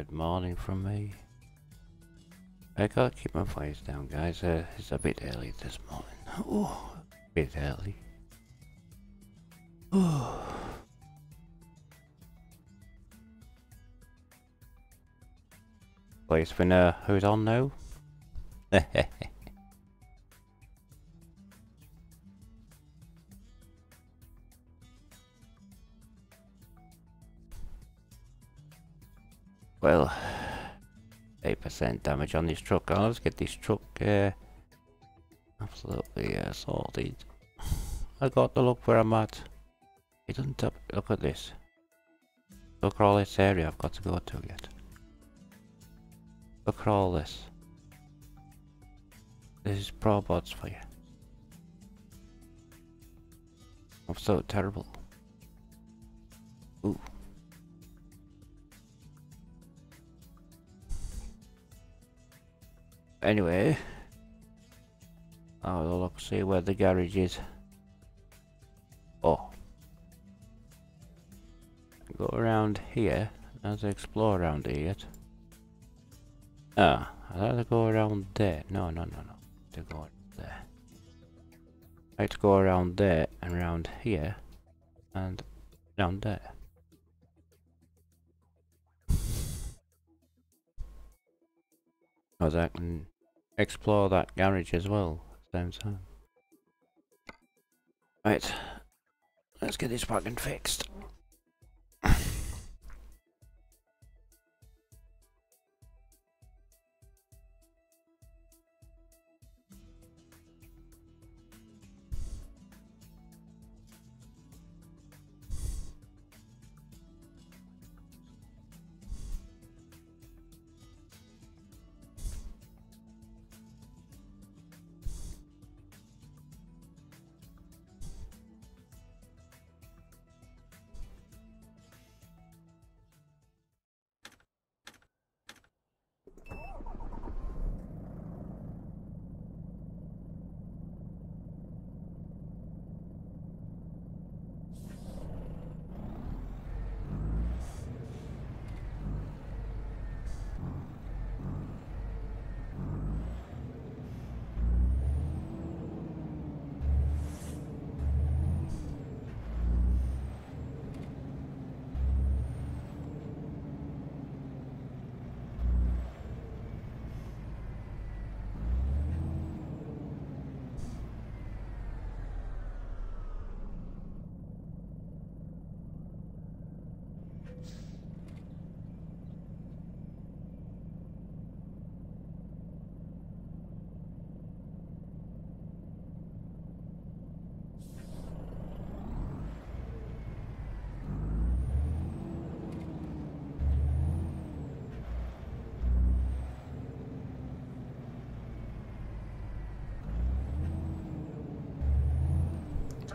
Good morning from me. I gotta keep my voice down, guys. Uh, it's a bit early this morning. Oh, a bit early. Oh. Place for know who's on now? 8% damage on this truck. Oh, let's get this truck uh, absolutely uh, sorted. I got to look where I'm at. It doesn't look at this. Look at all this area I've got to go to yet. Look at all this. This is Pro Mods for you. I'm so terrible. Ooh. Anyway. I'll look see where the garage is. Oh. Go around here. Let's explore around here. Ah, I have to go around there. No, no, no, no. To go there. I have to go around there and around here and down there. Because I can explore that garage as well at the same time. Right, let's get this wagon fixed.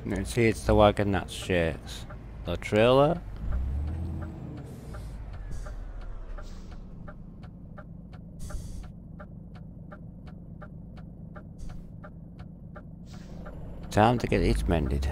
You see, it's the wagon that shakes. The trailer. Time to get it mended.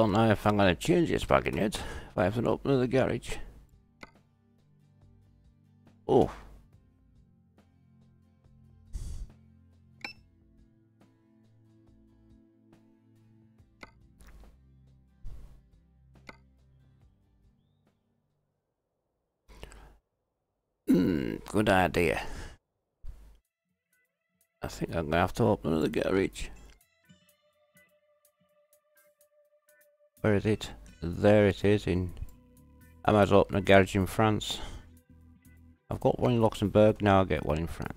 don't know if I'm going to change this wagon in yet. If I haven't opened the garage. Oh. Hmm, good idea. I think I'm going to have to open another garage. Where is it? There it is in... I open a garage in France. I've got one in Luxembourg, now I'll get one in France.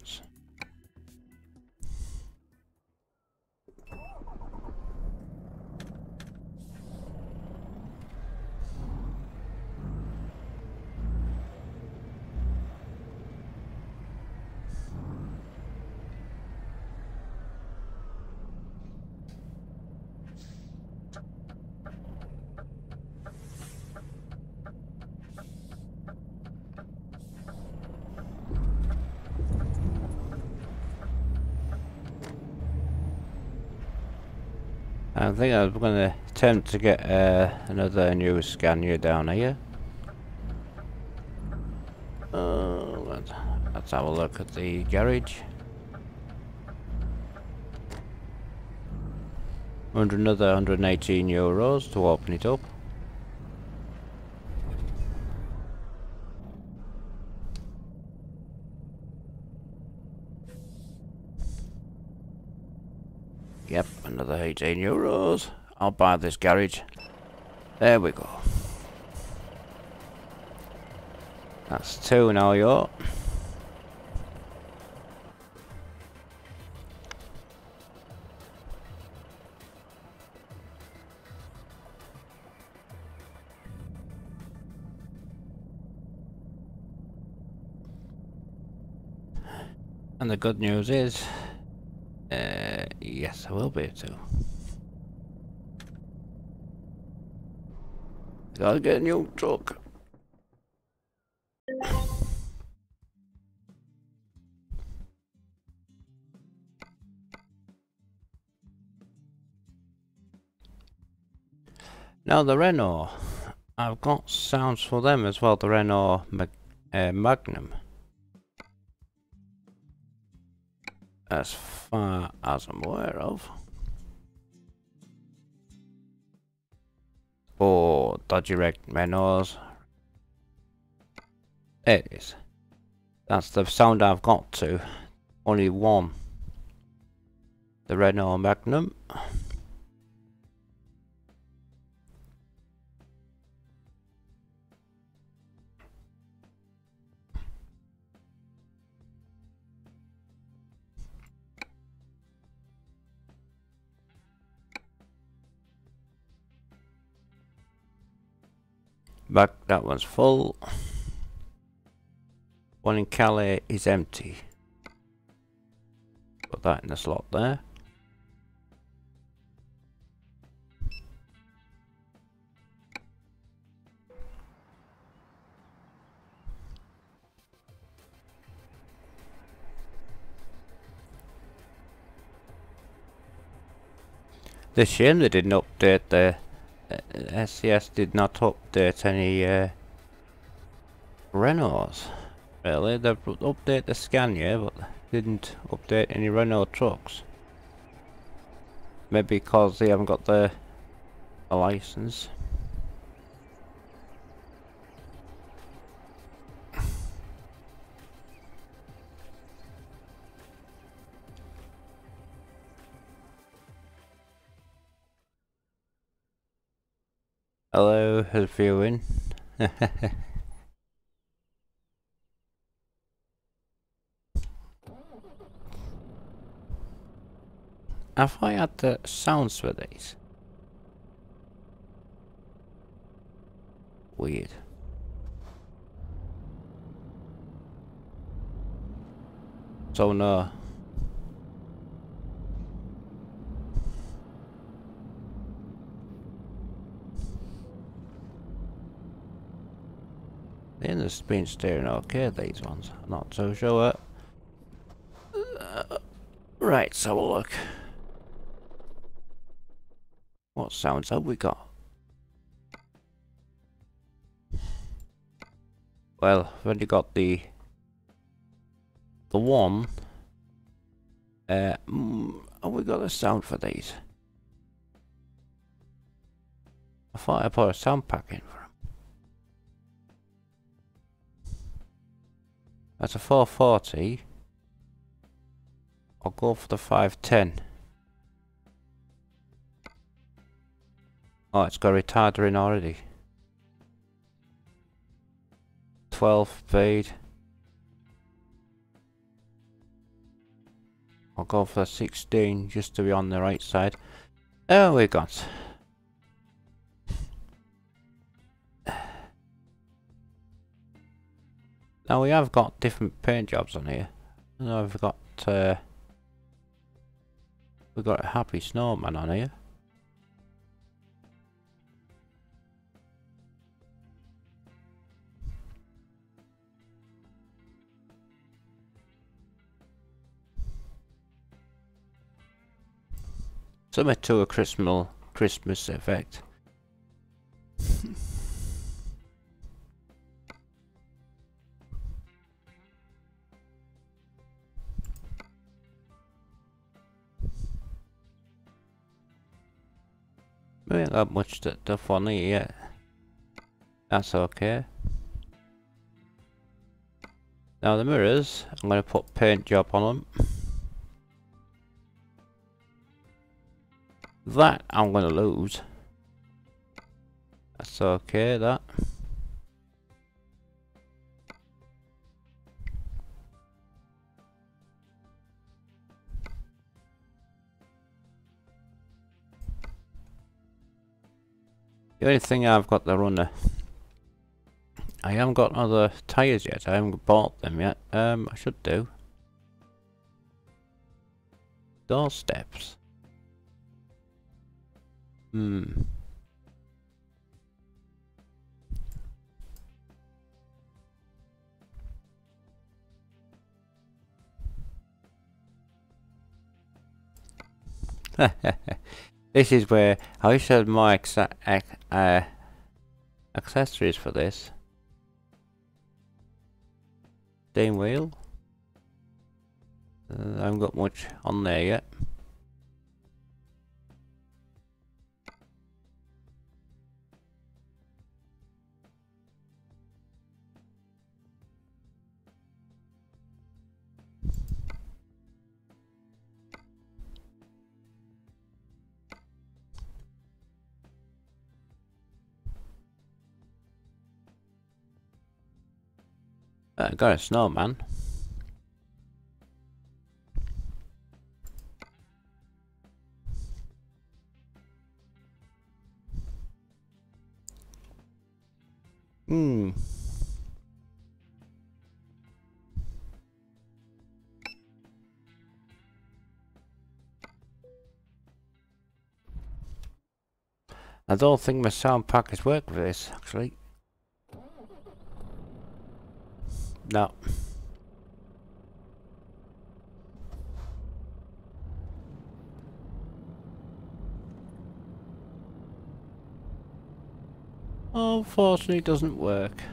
I think I'm going to attempt to get uh, another new Scania down here. Uh, let's, let's have a look at the garage. Under another 118 euros to open it up. Yep, another 18 euros. I'll buy this garage. There we go. That's two now, yo. And the good news is yes, I will be able to. Gotta get a new truck. Now the Renault, I've got sounds for them as well, the Renault Mag uh, Magnum. As far as I'm aware of. For the direct menus. It is. That's the sound I've got to. Only one. The Renault Magnum. Back, that one's full. One in Calais is empty. Put that in the slot there. The shame they didn't update the SCS did not update any uh, Renaults. Really, they update the Scania, but didn't update any Renault trucks. Maybe because they haven't got the license. Hello, viewing. Have I had the sounds for these? Weird. So no. In the spin steering okay, these ones. Not so sure. Uh, right, so we'll look. What sounds have we got? Well, I've only got the the one. Uh, mm, have we got a sound for these? I thought I put a sound pack in for That's a 440. I'll go for the 510. Oh, it's got a retarder in already. 12 speed. I'll go for the 16 just to be on the right side. Oh, we got. Now we have got different paint jobs on here. Now we've got uh, we've got a happy snowman on here. Something to a Christmas Christmas effect. We ain't got much to, to funny yet. That's okay. Now the mirrors, I'm going to put paint job on them. That I'm going to lose. That's okay, that. The only thing I've got the runner. I haven't got other tyres yet. I haven't bought them yet. Um, I should do. Doorsteps. Hmm. This is where I showed my uh, accessories for this. Steam wheel. Uh, I haven't got much on there yet. Got a snowman. Hmm. I don't think my sound pack is work for this, actually. No. Unfortunately, it doesn't work.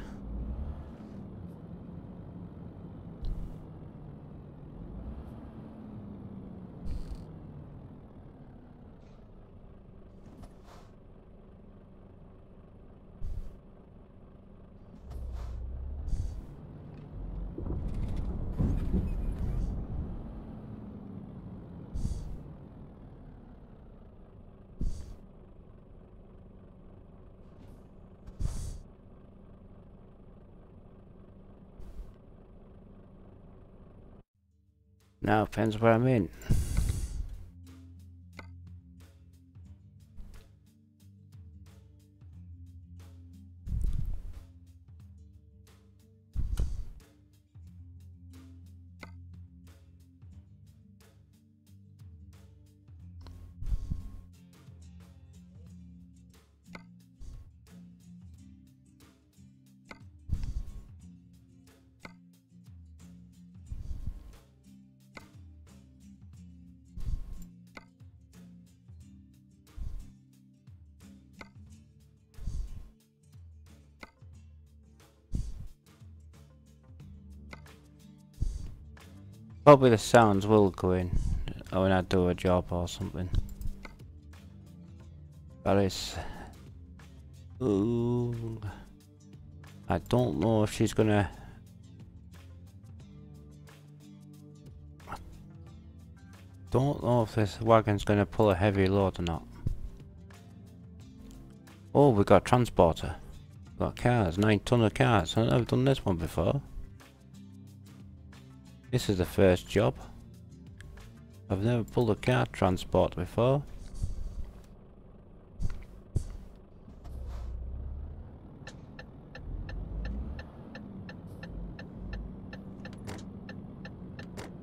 Depends where I'm in. Probably the sounds will go in uh, when I do a job or something. But it's... Ooh, I don't know if she's gonna... Don't know if this wagon's gonna pull a heavy load or not. Oh, we got transporter. We've got cars, 9 ton of cars. I've never done this one before. This is the first job. I've never pulled a car transport before.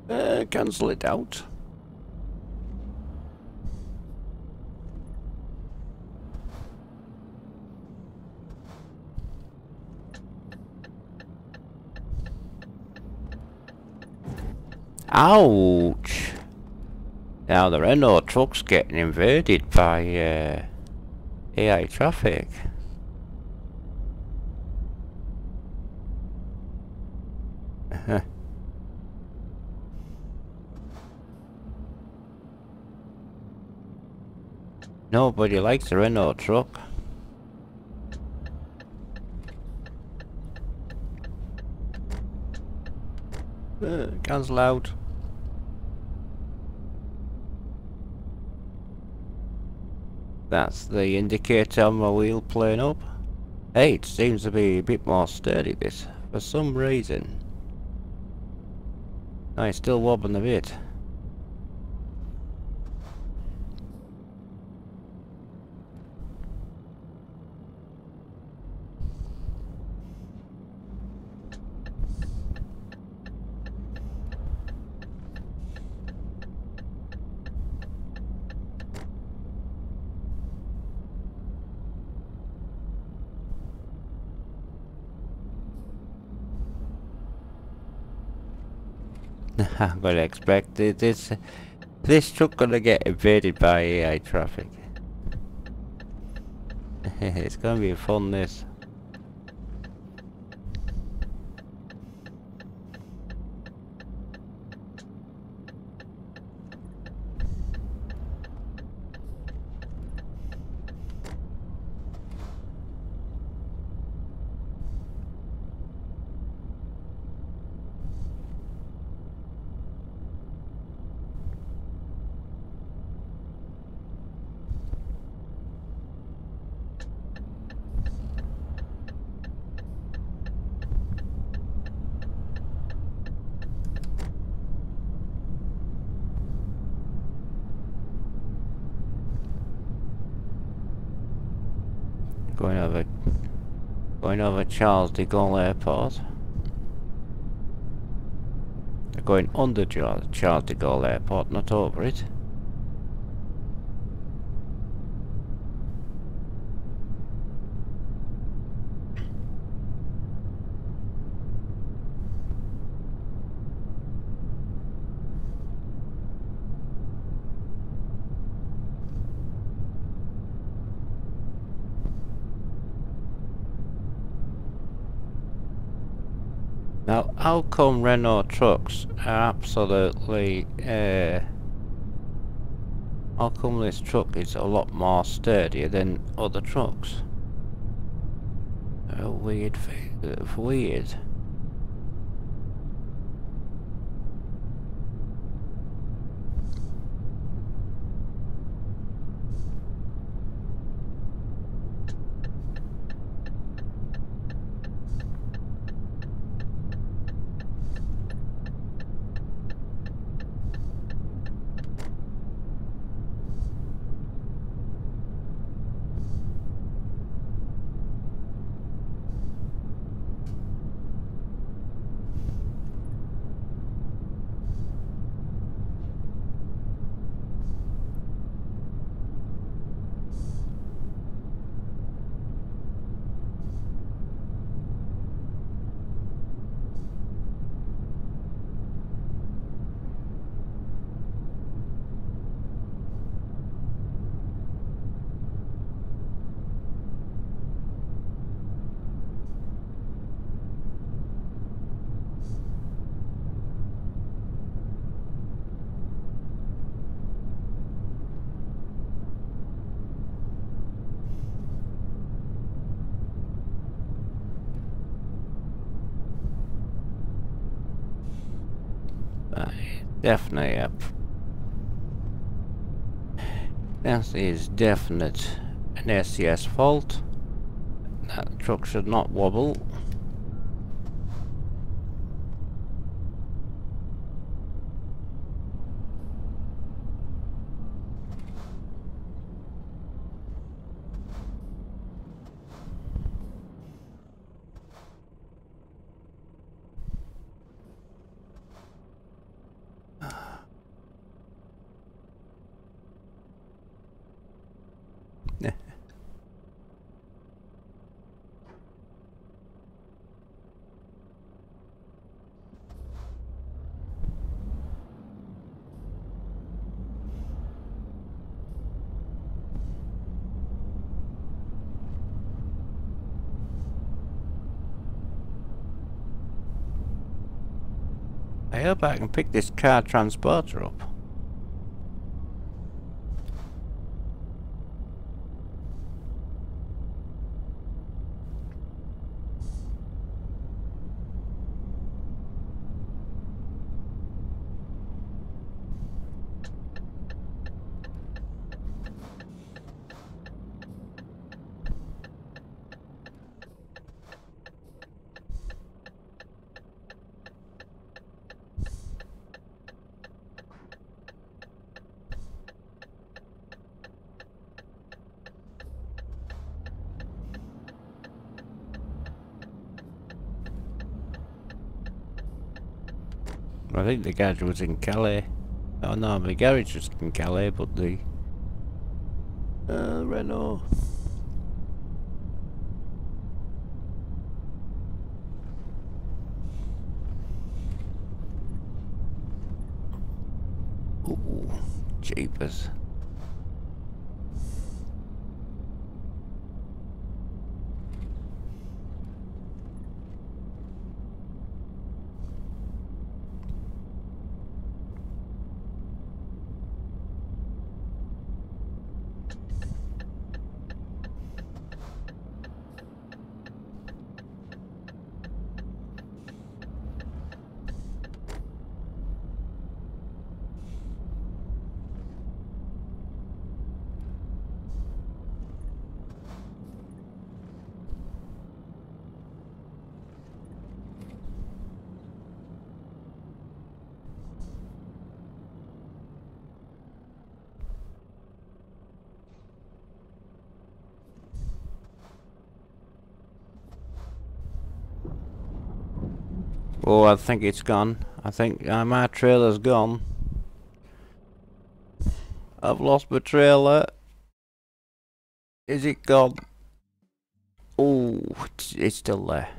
Uh, cancel it out. Ouch! Now the Renault truck's getting invaded by uh, AI traffic. Nobody likes a Renault truck. Uh, cancel out. That's the indicator on my wheel playing up. Hey, it seems to be a bit more sturdy this, for some reason. I still wobbling a bit. I'm gonna expect. This this truck gonna get invaded by AI traffic. it's gonna be fun. This. Going over, over Charles de Gaulle Airport. They're going under Charles de Gaulle Airport, not over it. Come Renault trucks are absolutely, uh, how come this truck is a lot more sturdier than other trucks? A weird, weird. Definitely up. That is definite an SCS fault. That truck should not wobble. I can pick this car transporter up. I think the garage was in Calais. Oh no, the garage was in Calais, but the uh, Renault. Ooh, jeepers. Oh, I think it's gone. I think uh, my trailer's gone. I've lost my trailer. Is it gone? Oh, it's, it's still there.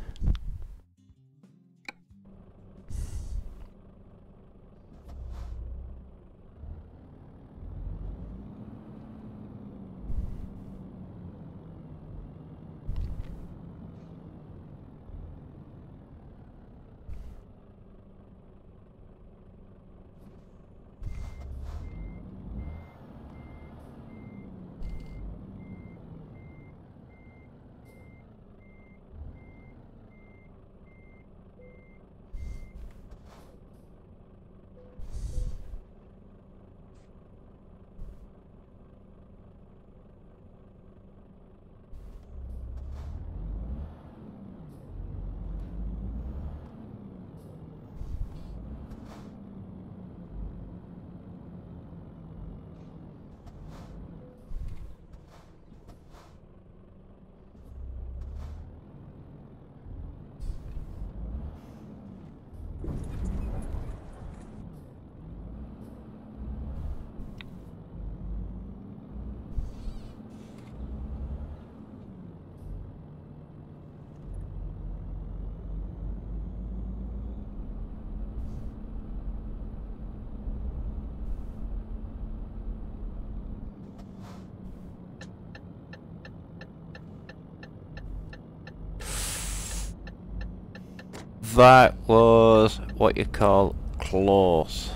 That was what you call close.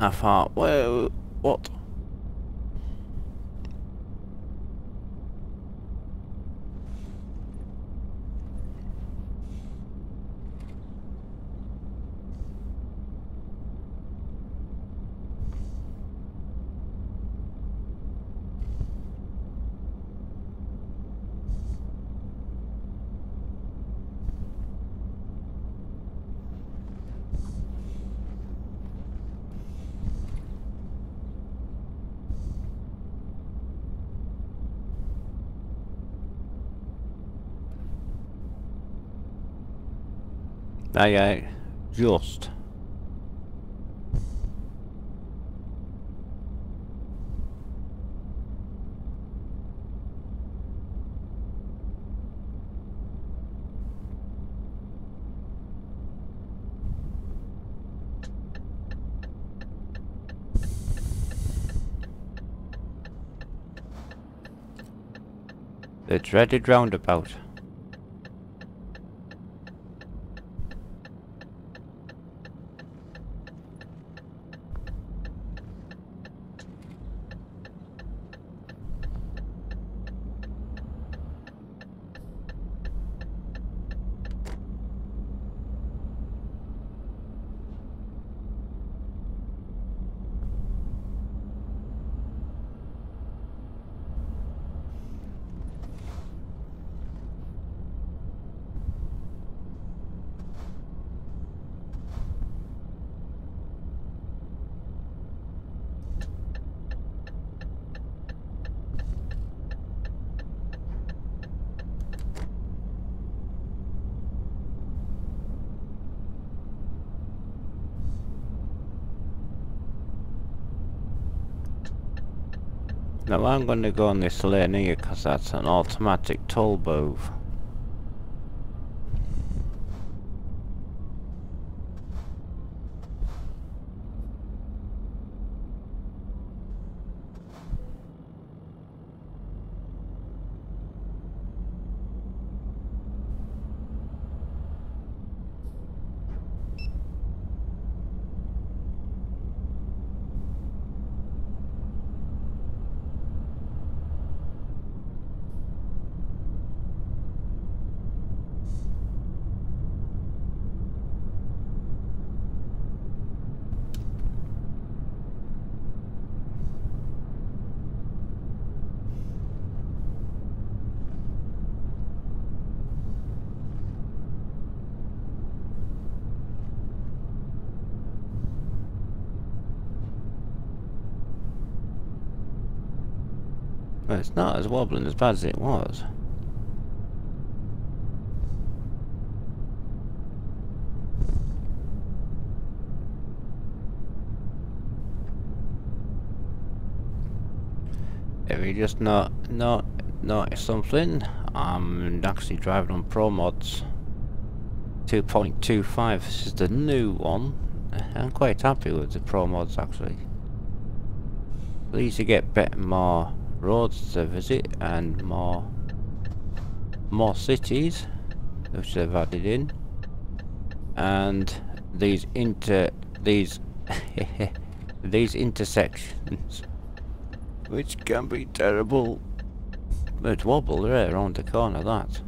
I thought, well, Aye, aye. Just. The dreaded roundabout. Now I'm going to go on this lane here because that's an automatic toll booth. It's not as wobbling as bad as it was. If you just not not notice something, I'm actually driving on Pro Mods 2.25. This is the new one. I'm quite happy with the Pro Mods actually. Please to get better more roads to visit and more more cities which they've added in. And these inter these these intersections which can be terrible. But wobble there around the corner that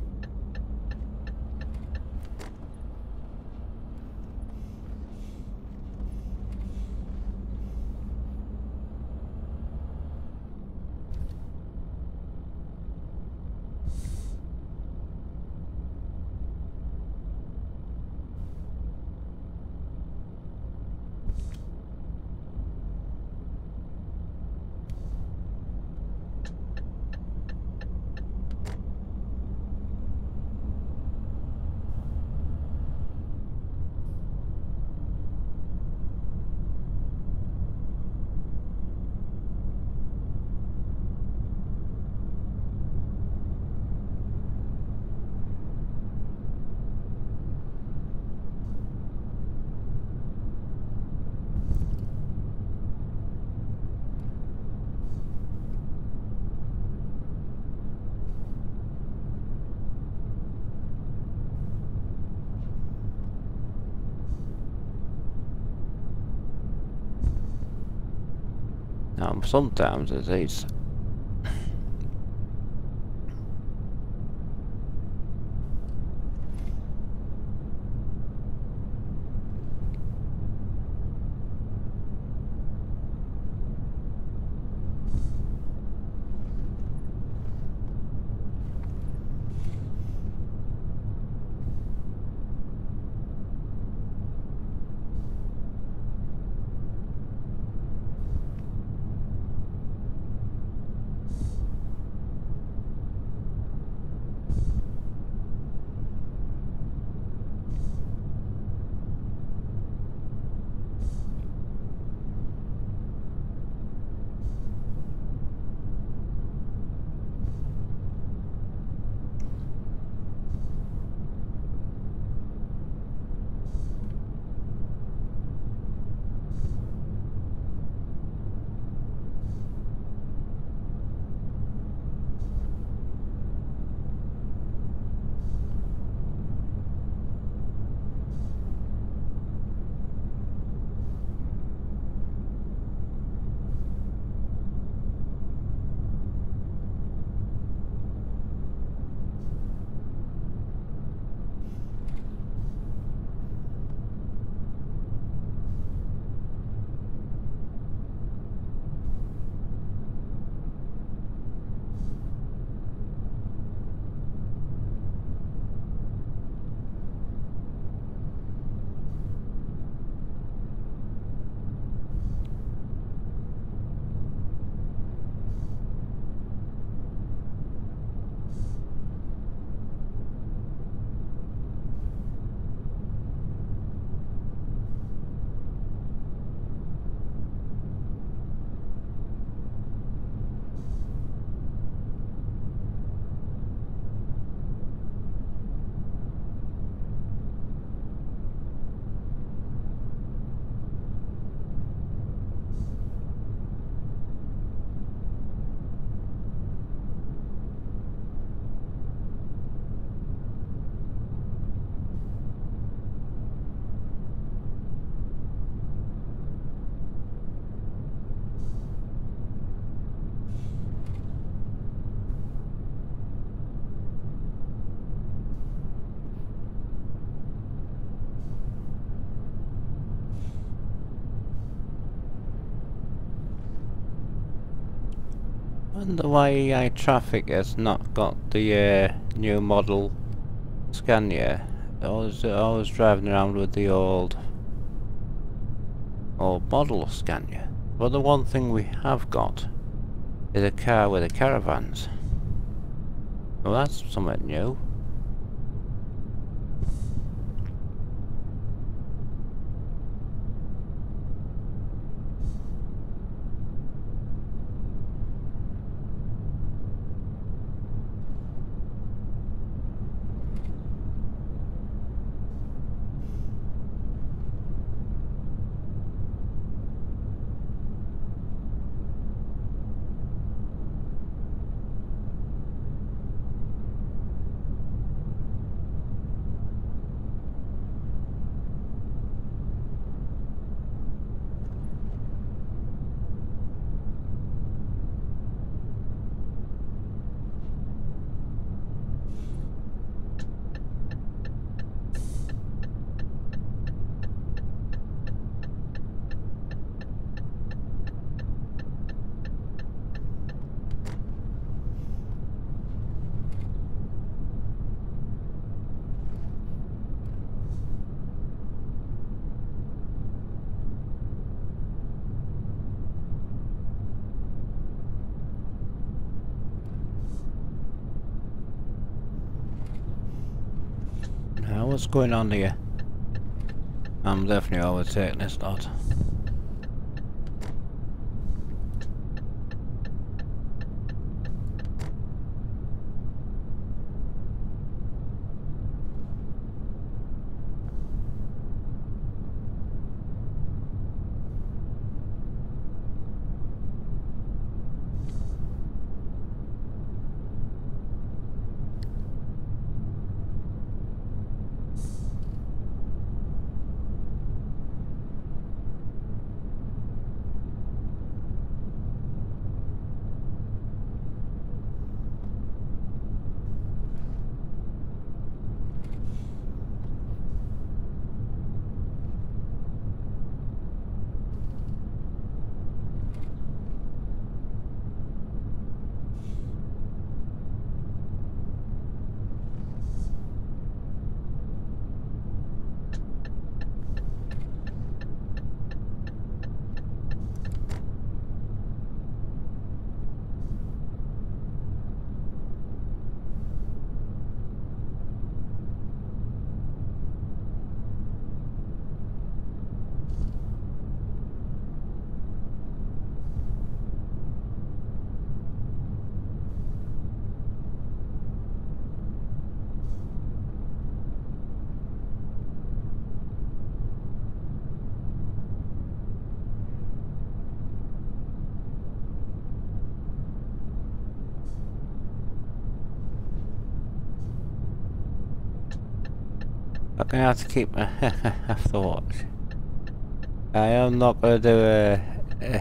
Um, sometimes it is Wonder why AI Traffic has not got the uh, new model Scania. I was, I was driving around with the old old model Scania. But the one thing we have got is a car with the caravans. Well that's something new. Now what's going on here? I'm definitely overtaking this lot. I'm gonna have to keep my watch. I am not gonna do uh, uh,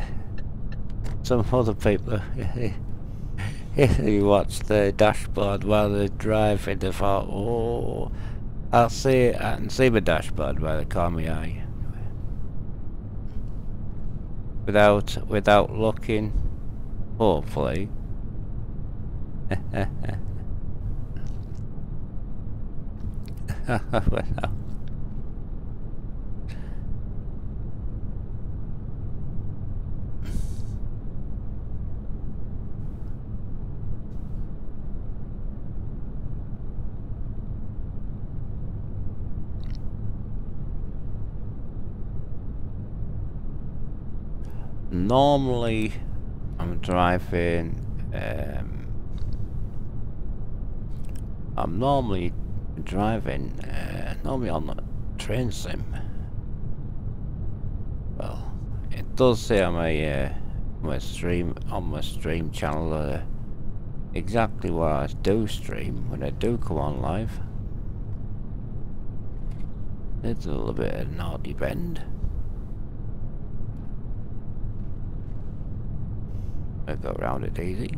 some other people. if you watch the dashboard while they drive in the thought, oh, I'll see it and see my dashboard while they call me eye. Without without looking, hopefully. normally I'm driving um, I'm normally driving uh, normally on the train sim. Well it does say on my uh, my stream on my stream channel uh, exactly what I do stream when I do come on live. It's a little bit of naughty bend. I go around it easy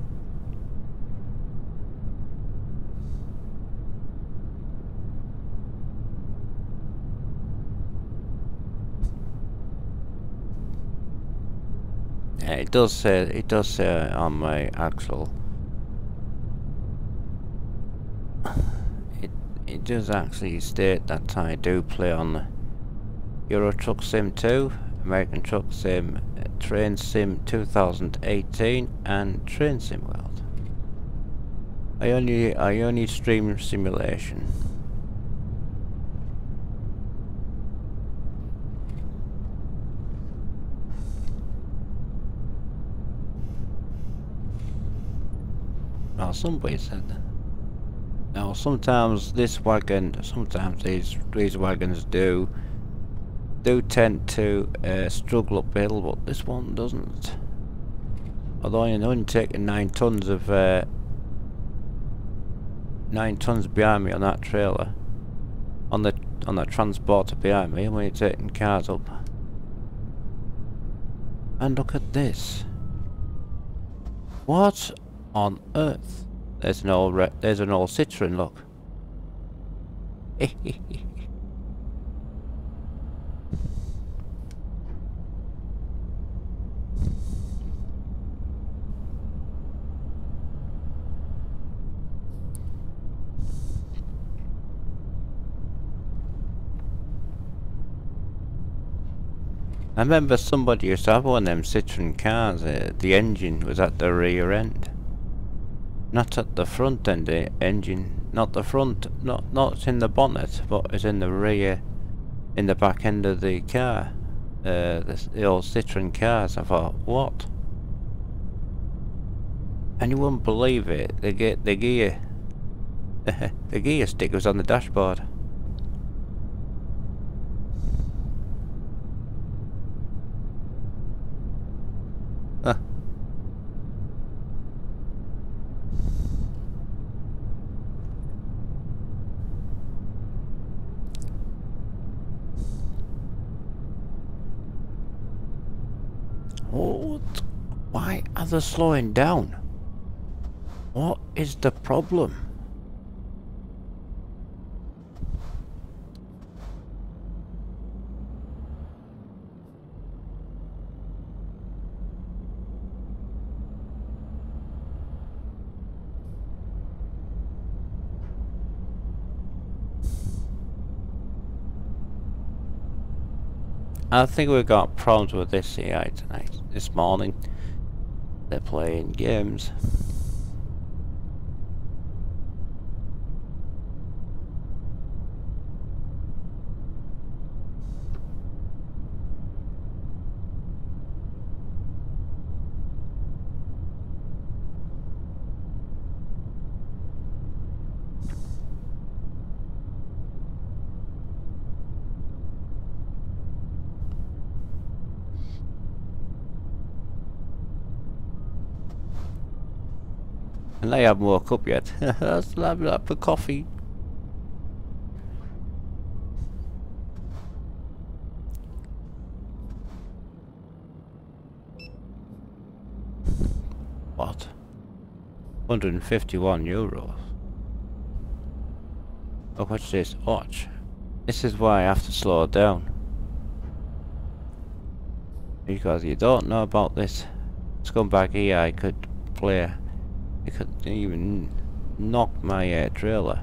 Yeah, it does say it does say on my axle. It it does actually state that I do play on Euro Truck Sim 2, American Truck Sim, uh, Train Sim 2018, and Train Sim World. I only I only stream simulation. Now somebody said that. Now sometimes this wagon, sometimes these these wagons do do tend to uh, struggle uphill, but this one doesn't. Although you're only taking nine tons of uh, nine tons behind me on that trailer, on the on that transporter behind me, when you're taking cars up. And look at this. What on earth? There's an old there's an old Citroen. Look. I remember somebody used to have one of them Citroen cars, uh, the engine was at the rear end. Not at the front end, the engine, not the front, not, not in the bonnet, but it's in the rear, in the back end of the car. Uh, the, the old Citroen cars, I thought, what? And you wouldn't believe it, the, ge the gear, the gear stick was on the dashboard. Are they slowing down? What is the problem? I think we've got problems with this AI tonight, this morning they're playing games. And they haven't woke up yet. Still having up for coffee. What? 151 euros. Oh, what's this? Watch. This is why I have to slow down. Because you don't know about this scumbag here I could play it could even knock my uh, trailer.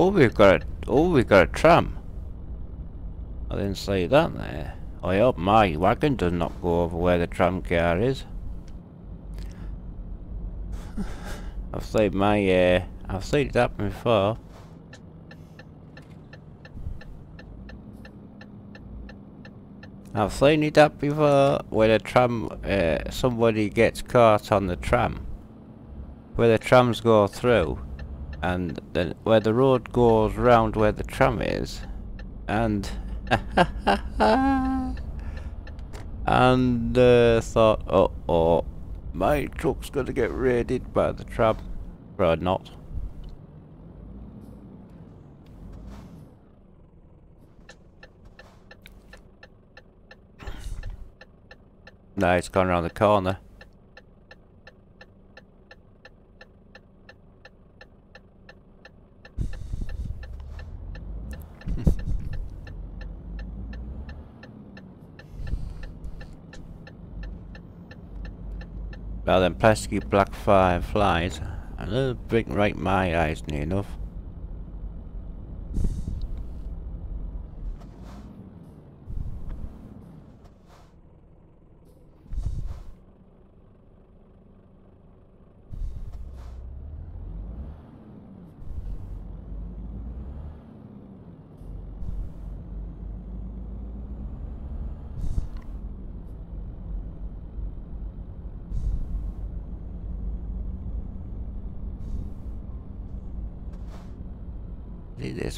Oh, we've got a, oh, we've got a tram. I didn't see that there. I hope my wagon does not go over where the tram car is. I've seen my, uh, I've seen it happen before. I've seen it up before where the tram, uh, somebody gets caught on the tram. Where the trams go through and then where the road goes round where the tram is and and uh, thought, oh, oh, my truck's gonna get raided by the tram. But not. No, it's gone around the corner. Well then pesky black fire flies. And they'll bring right my eyes near enough.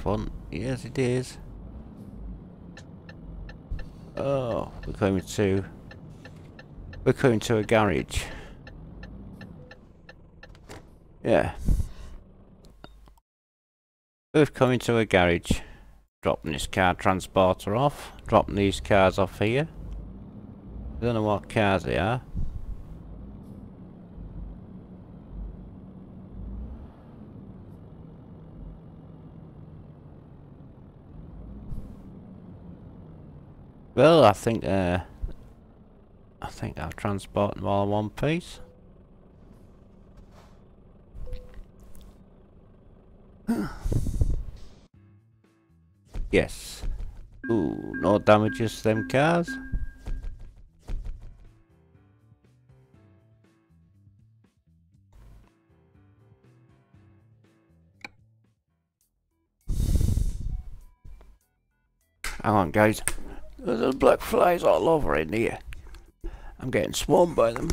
One. Yes, it is. Oh, we're coming to... We're coming to a garage. Yeah. We're coming to a garage. Dropping this car transporter off. Dropping these cars off here. I don't know what cars they are. Well, I think uh, I think I'll transport them all in one piece. yes. Ooh, no damages to them cars. Hang on guys. There's black flies all over in here. I'm getting swarmed by them.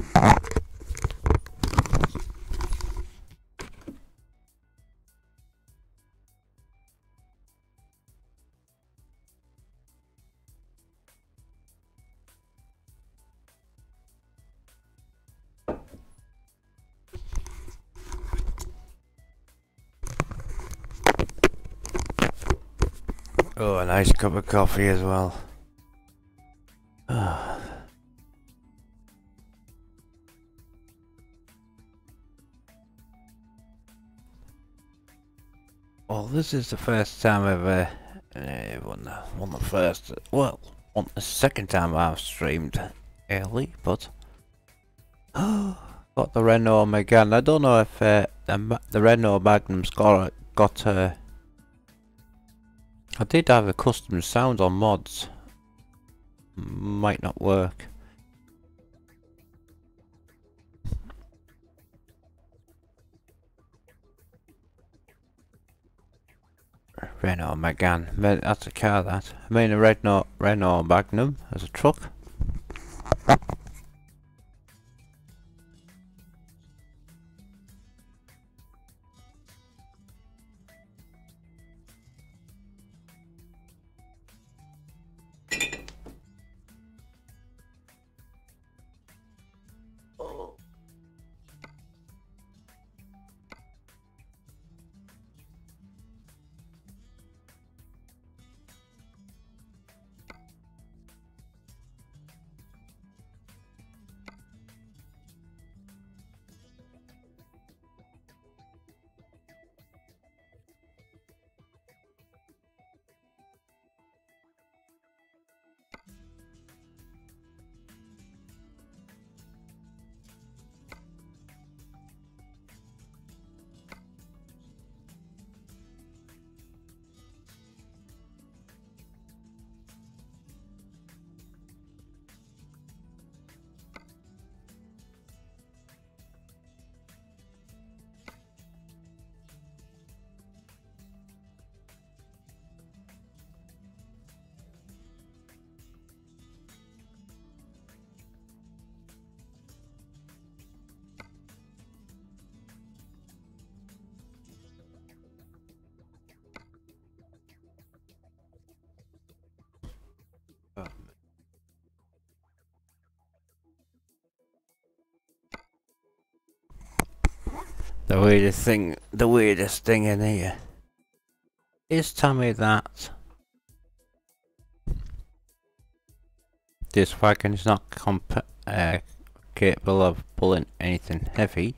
Oh, a nice cup of coffee as well. This is the first time I've uh, won, the, the first, well, won the second time I've streamed early, but got the Renault Megane. I don't know if uh, the, the Renault Magnum's got got a. I did have a custom sound on mods might not work. Renault Megane, that's a car that. I mean a Renault, Renault Magnum as a truck. The weirdest thing, the weirdest thing in here is tell me that this wagon is not uh, capable of pulling anything heavy.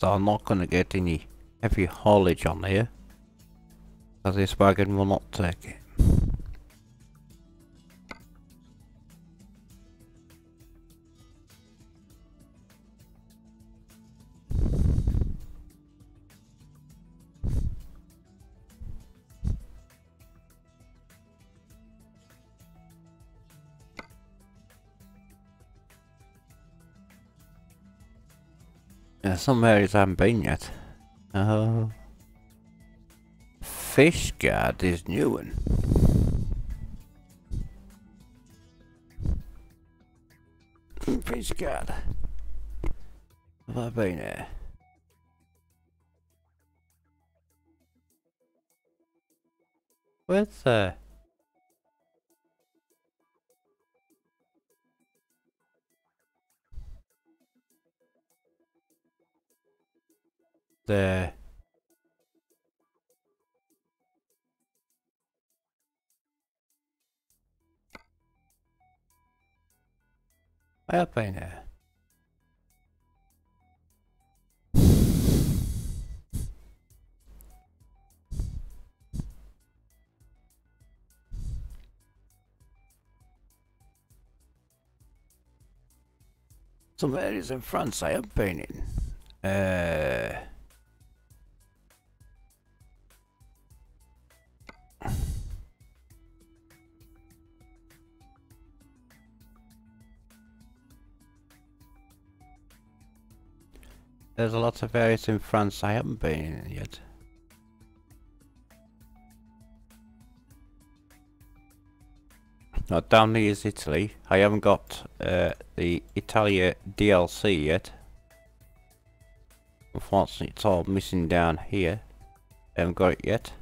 So I'm not going to get any heavy haulage on here. So this wagon will not take it. Some areas I haven't been yet. Uh, Fishguard is new one. Fishguard. Have I been there? Where's uh the I have been here. Some areas in France I been in. Uh, There's a lot of areas in France I haven't been in yet. Not down here is Italy. I haven't got uh, the Italia DLC yet. Unfortunately, it's all missing down here. I haven't got it yet.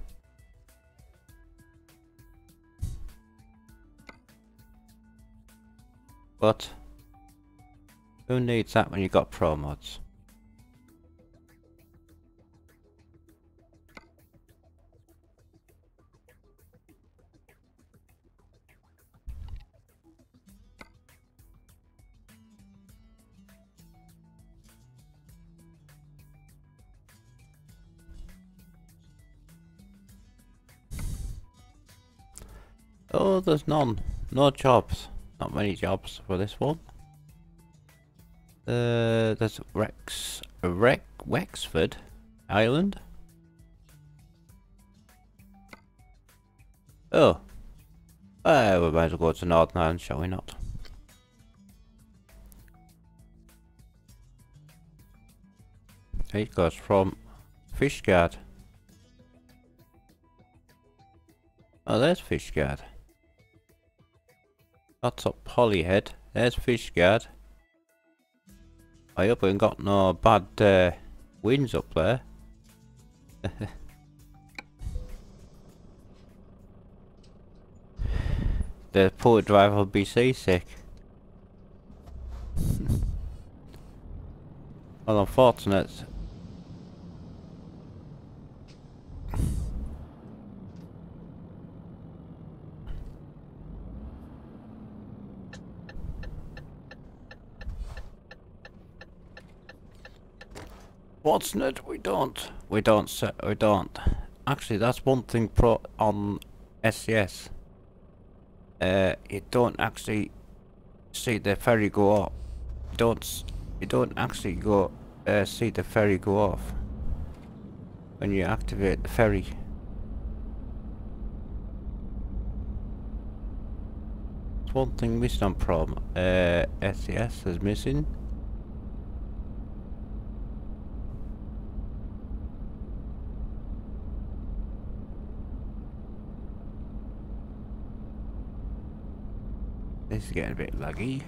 But who needs that when you've got pro mods? Oh, there's none. No jobs. Not many jobs for this one. Uh, there's Rex, Rex, Wexford Island. Oh. Uh, we might as well go to Northern Ireland, shall we not? It goes from Fishguard. Oh, there's Fishguard. That's up Holyhead. There's Fishguard. I hope we ain't got no bad uh, winds up there. the poor driver will be seasick. well, unfortunate What's it? We don't. We don't. We don't. Actually, that's one thing pro on SCS. Uh, you don't actually see the ferry go off. You don't. You don't actually go uh, see the ferry go off when you activate the ferry. It's one thing missed on Prom. Uh, SCS is missing. This is getting a bit laggy.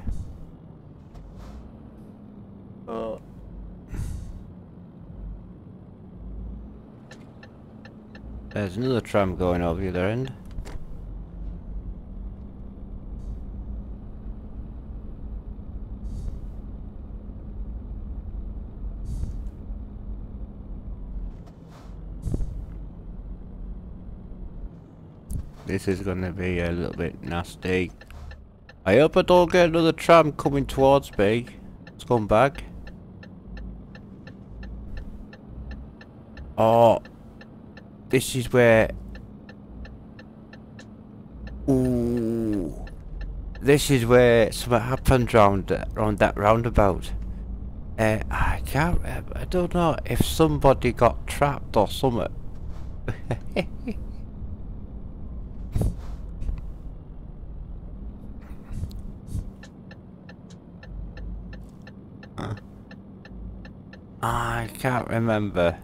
Oh. There's another tram going over the other end. This is going to be a little bit nasty. I hope I don't get another tram coming towards me. Let's come back. Oh, this is where... Ooh. This is where something happened round, round that roundabout. Uh, I can't, I don't know if somebody got trapped or something. I can't remember,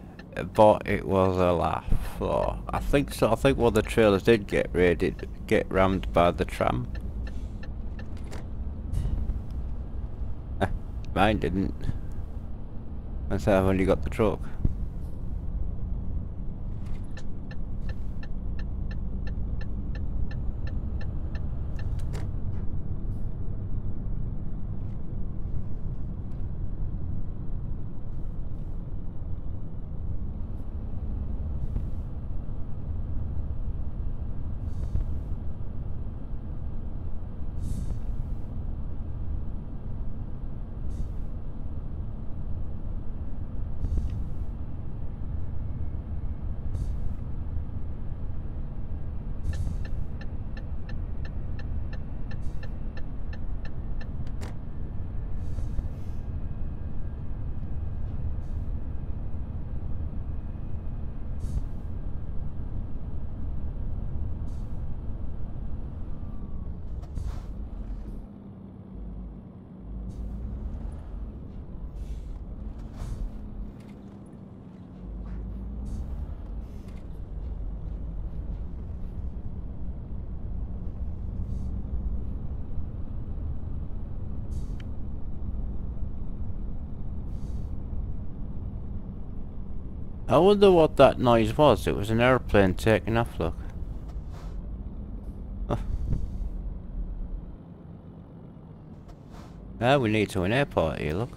but it was a laugh. Or I think so. I think one of the trailers did get raided, get rammed by the tram. Eh, mine didn't. That's how I've only got the truck. I wonder what that noise was. It was an airplane taking off, look. Oh. Ah, we need to an airport here, look.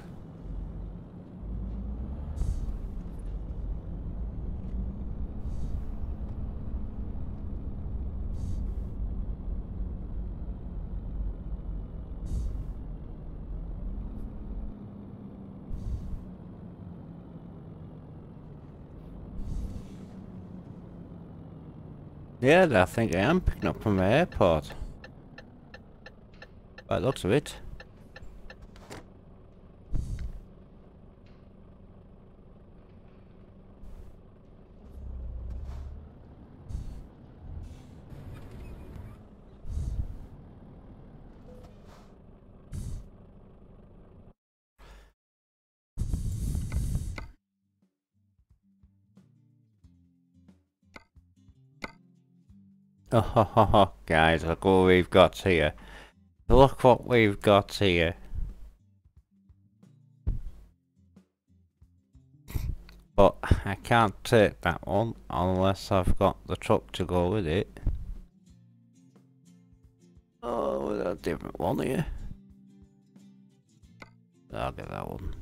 Yeah, I think I am picking up from the airport. By looks of it. Oh, guys, look what we've got here. Look what we've got here. But I can't take that one unless I've got the truck to go with it. Oh, a different one here. I'll get that one.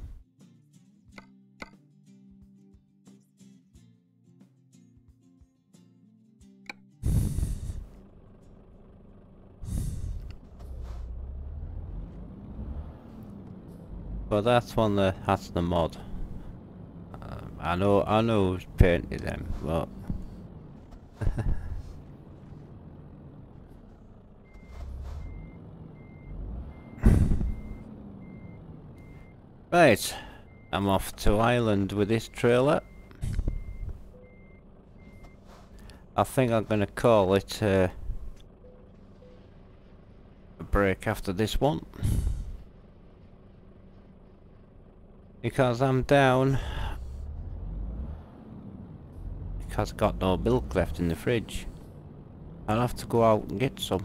But that's one that has the mod. Um, I know, I know who's painted them, but... right, I'm off to Ireland with this trailer. I think I'm gonna call it uh, a break after this one. Because I'm down. Because I've got no milk left in the fridge. I'll have to go out and get some.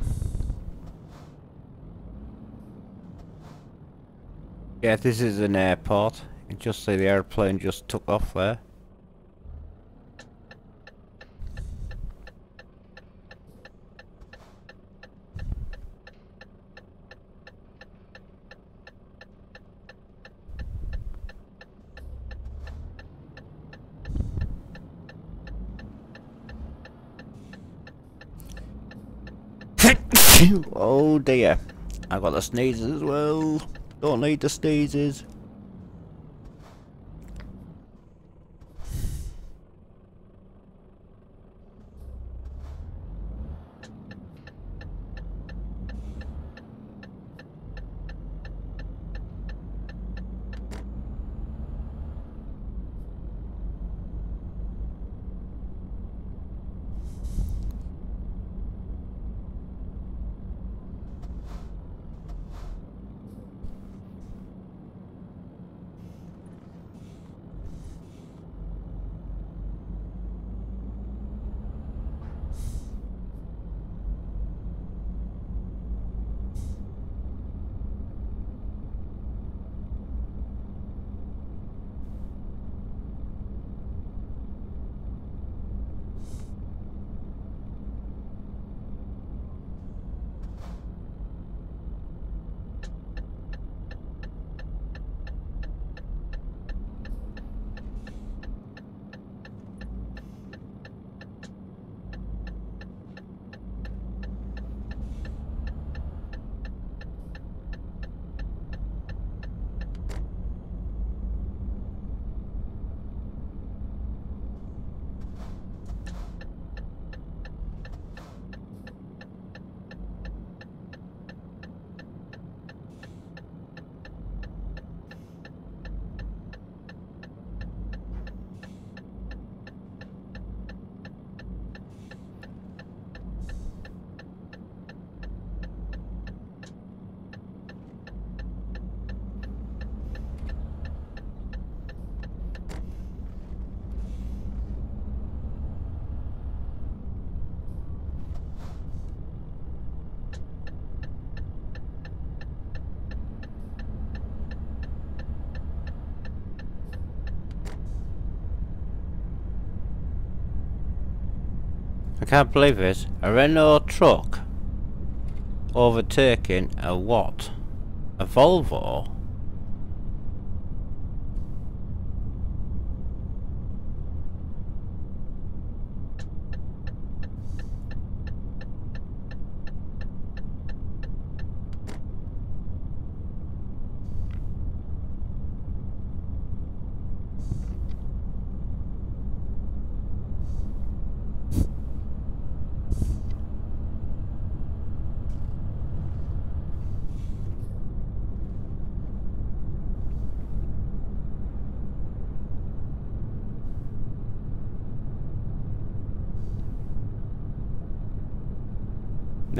Yeah, this is an airport. You just see the airplane just took off there. Oh dear. I got the sneezes as well. Don't need the sneezes. Can't believe this. A Renault truck overtaking a what? A Volvo?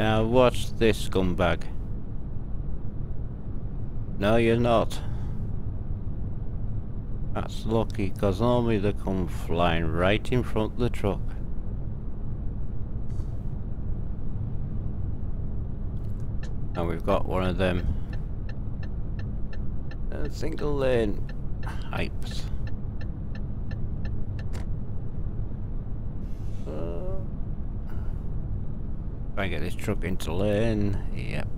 Now watch this scumbag. No, you're not. That's lucky, because normally they come flying right in front of the truck. And we've got one of them uh, single lane hypes. Try and get this truck into lane. Yep.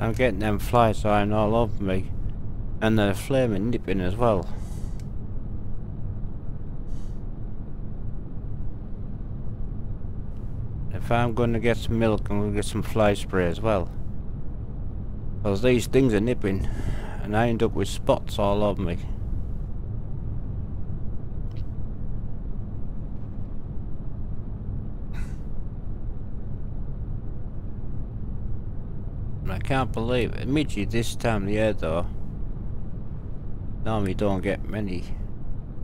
I'm getting them flies flying all over me. And they're flaming nipping as well. If I'm going to get some milk, I'm going to get some fly spray as well. Because these things are nipping. And I end up with spots all over me. Can't believe it. Midgey this time of year though. Normally don't get many.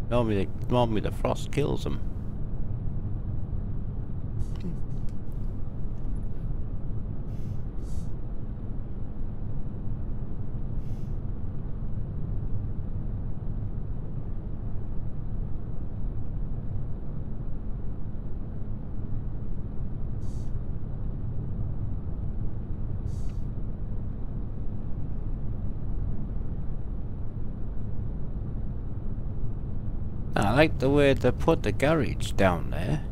Normally, normally the frost kills them. I like the way they put the garage down there.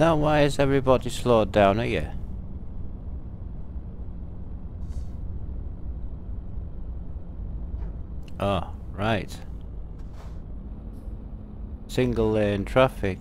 Now why is everybody slowed down here? Oh, right. Single lane traffic.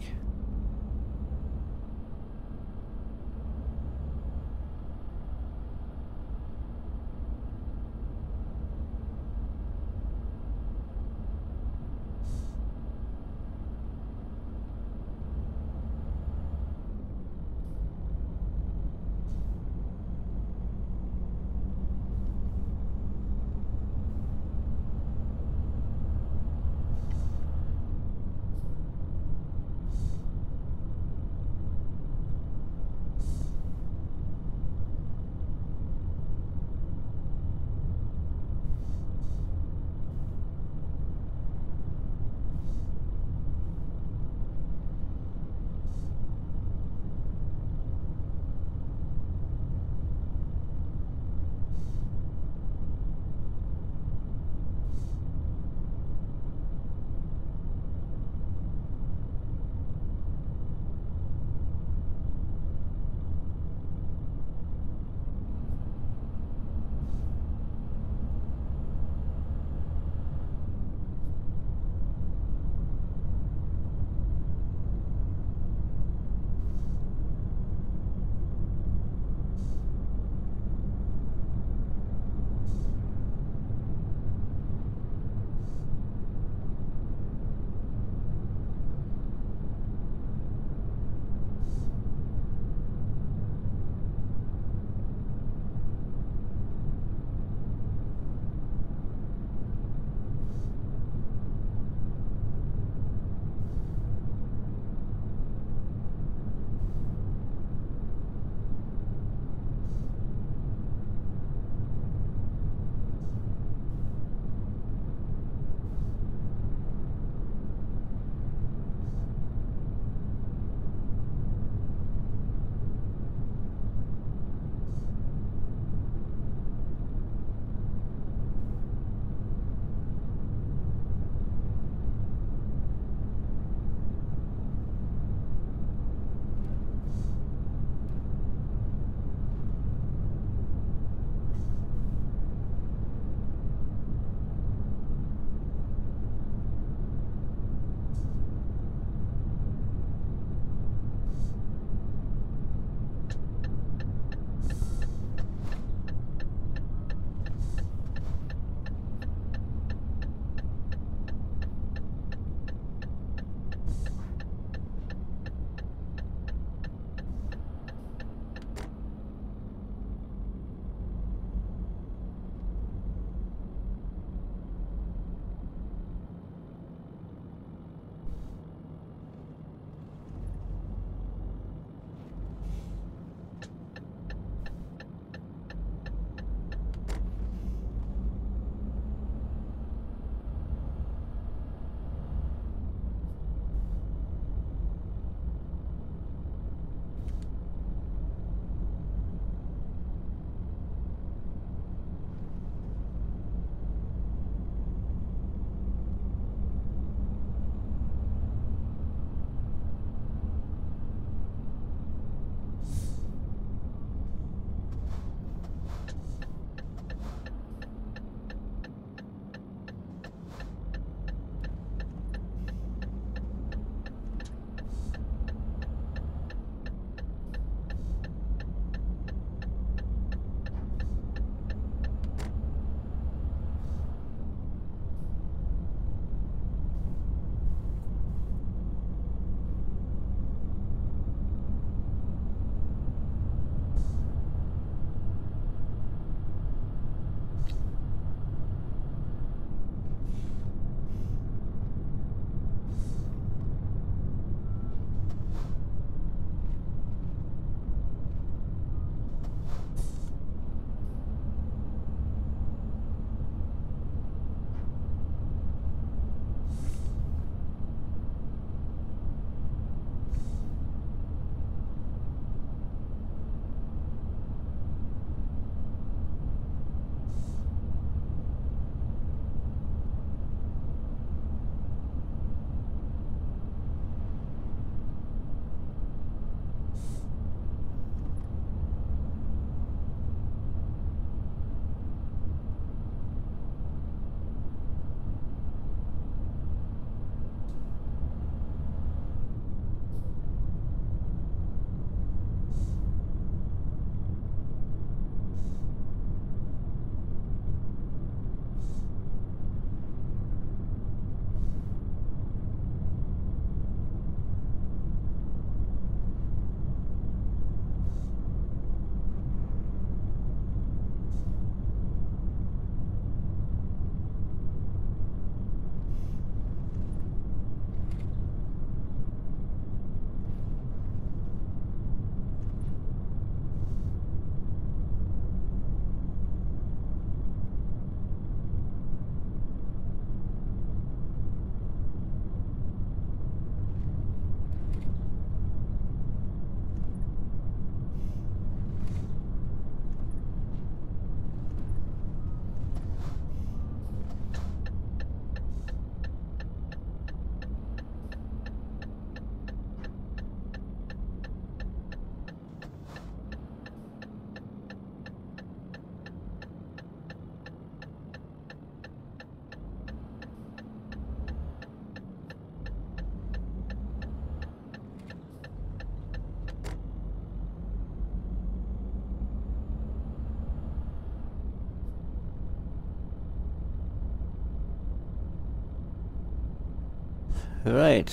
Right,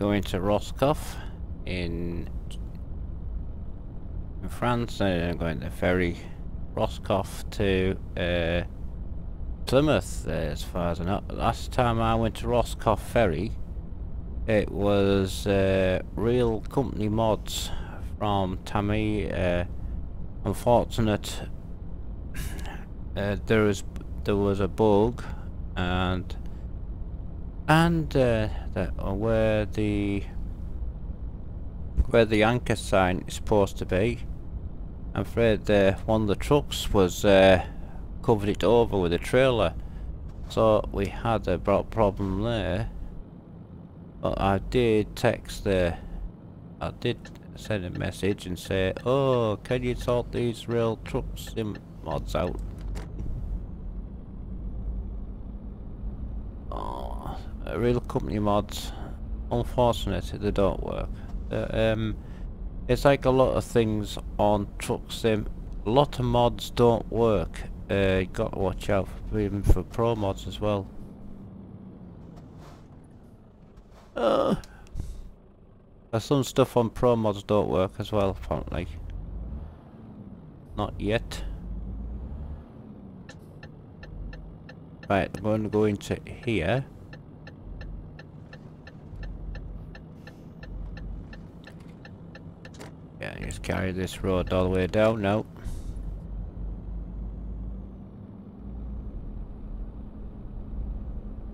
going to Roscoff in, in France and I'm going to ferry Roscoff to uh, Plymouth uh, as far as I know. Last time I went to Roscoff Ferry it was uh, real company mods from Tammy. Uh, unfortunate uh, there was there was a bug and and uh, the, uh, where the where the anchor sign is supposed to be. I'm afraid uh, one of the trucks was uh, covered it over with a trailer. So we had a problem there. But I did text the I did send a message and say oh can you sort these rail trucks in mods out real company mods, unfortunately they don't work. Uh, um, it's like a lot of things on truck sim. A lot of mods don't work. Uh, you got to watch out for, even for Pro Mods as well. Uh, some stuff on Pro Mods don't work as well, apparently. Not yet. Right, I'm going to go into here. Yeah, just carry this road all the way down now.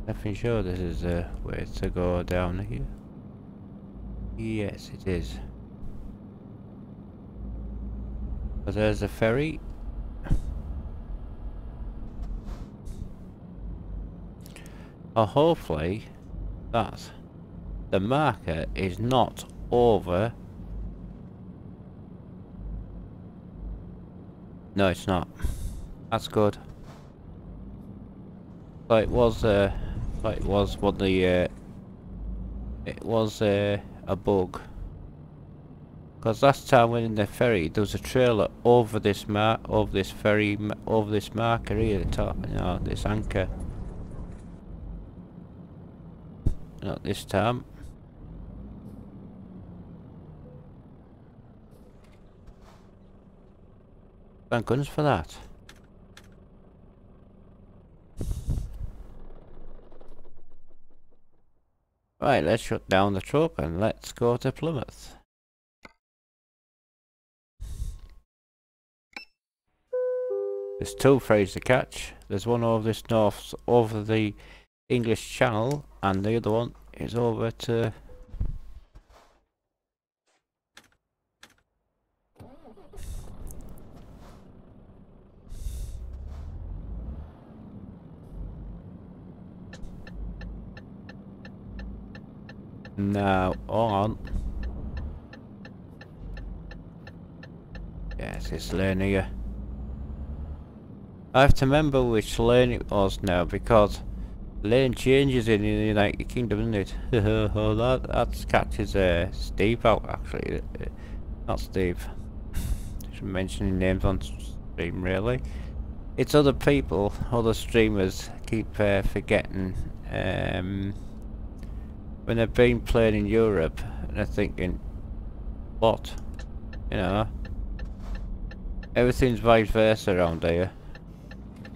Definitely sure this is the way to go down here. Yes, it is. But there's a ferry. Well, hopefully that the marker is not over No, it's not. That's good. Like it was, uh, like it was what the, uh, it was uh, a bug. Because last time when in the ferry, there was a trailer over this mar over this ferry, over this marker here, at the top, you know, this anchor. Not this time. Thank goodness for that. Right, let's shut down the truck and let's go to Plymouth. There's two ferries to catch. There's one over this north, over the English Channel, and the other one is over to No, hold on. Yes, it's lane here. I have to remember which lane it was now because lane changes in the United Kingdom, isn't it? that that catches uh, Steve out actually. Not Steve. Just mentioning names on stream really. It's other people, other streamers keep uh, forgetting. Um, when they've been playing in Europe and they're thinking, what? You know, everything's vice versa around here.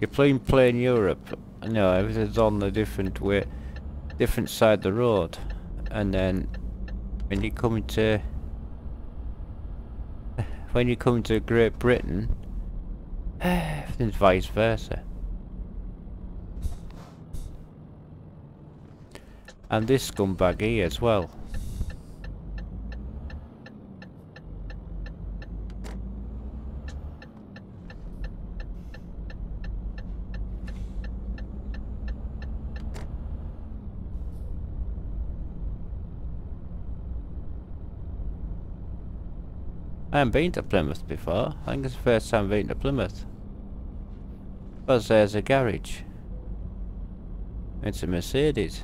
You're playing playing Europe, you know, everything's on the different way, different side of the road, and then when you come into when you come to Great Britain, everything's vice versa. And this scumbag here as well. I haven't been to Plymouth before. I think it's the first time I've been to Plymouth. Because there's a garage. It's a Mercedes.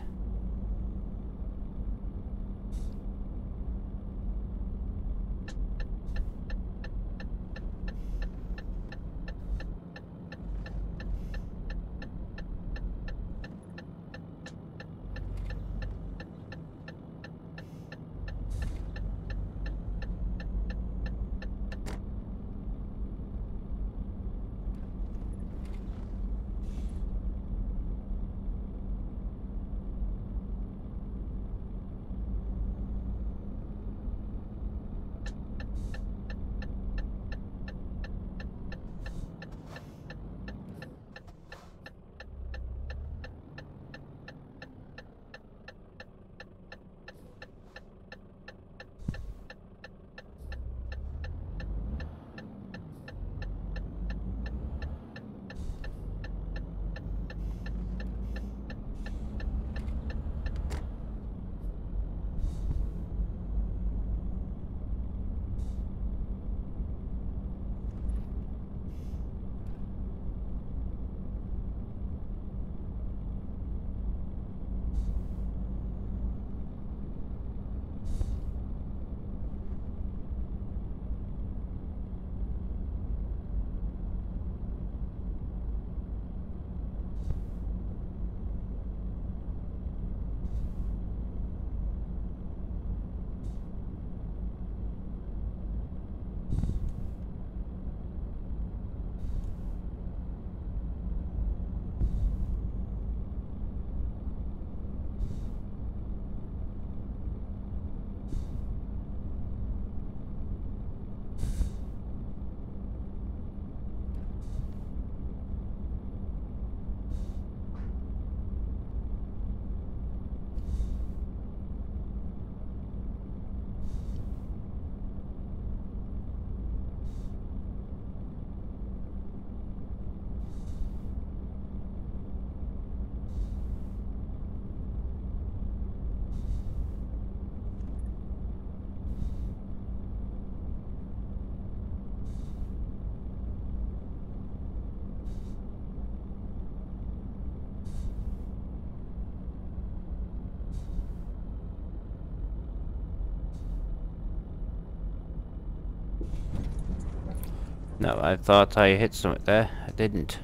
No, I thought I hit something there. I didn't.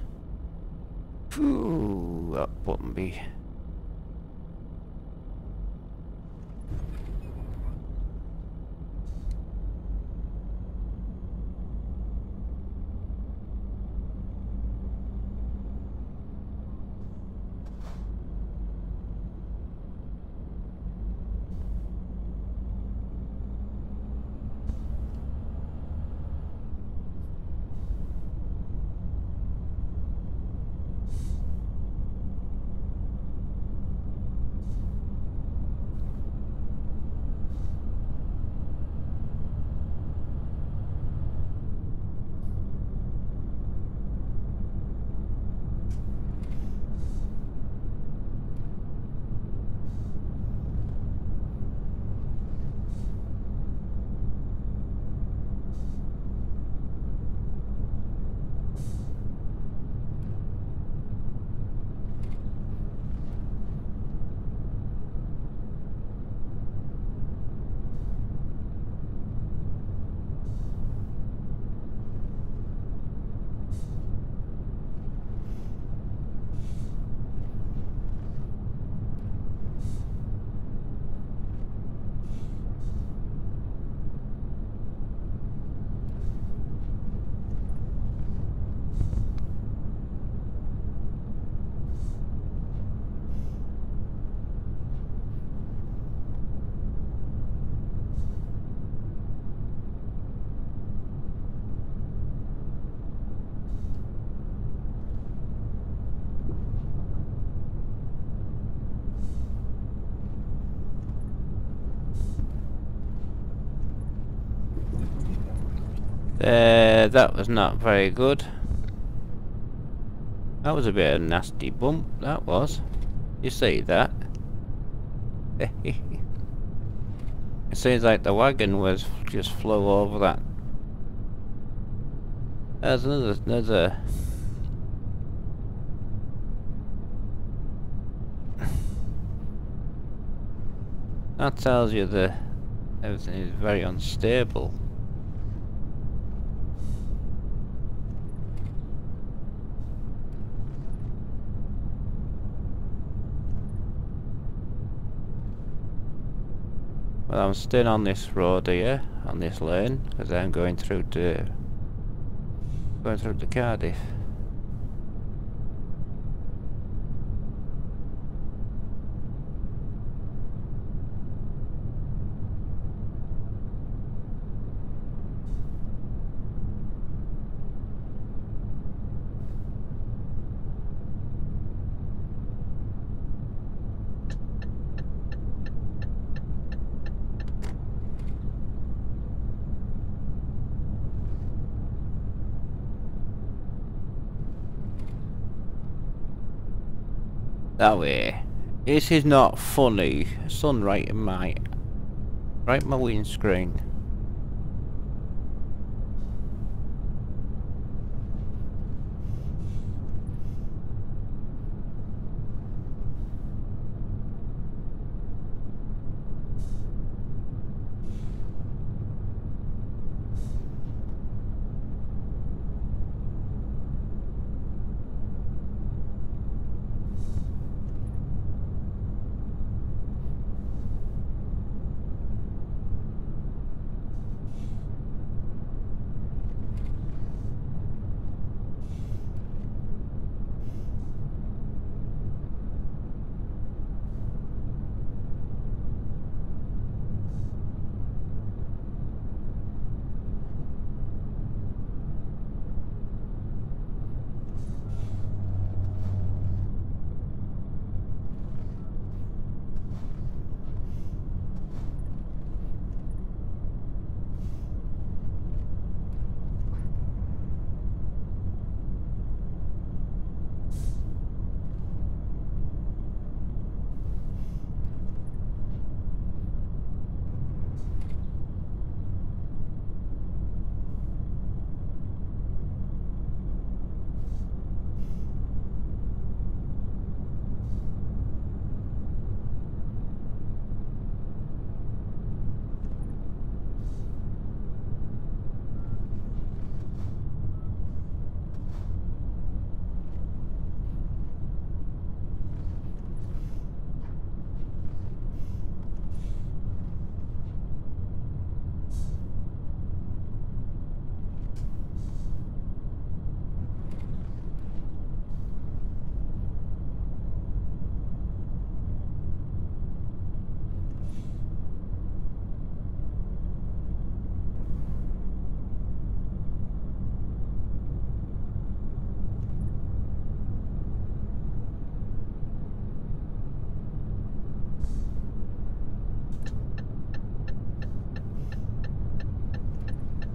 Phew, that wouldn't be Uh, that was not very good. That was a bit of a nasty bump, that was. You see that? it seems like the wagon was just flew over that. There's another. That tells you that everything is very unstable. I'm still on this road here, on this lane, because I'm going through to going through to Cardiff. That way. This is not funny. Sun right in my... Right my windscreen.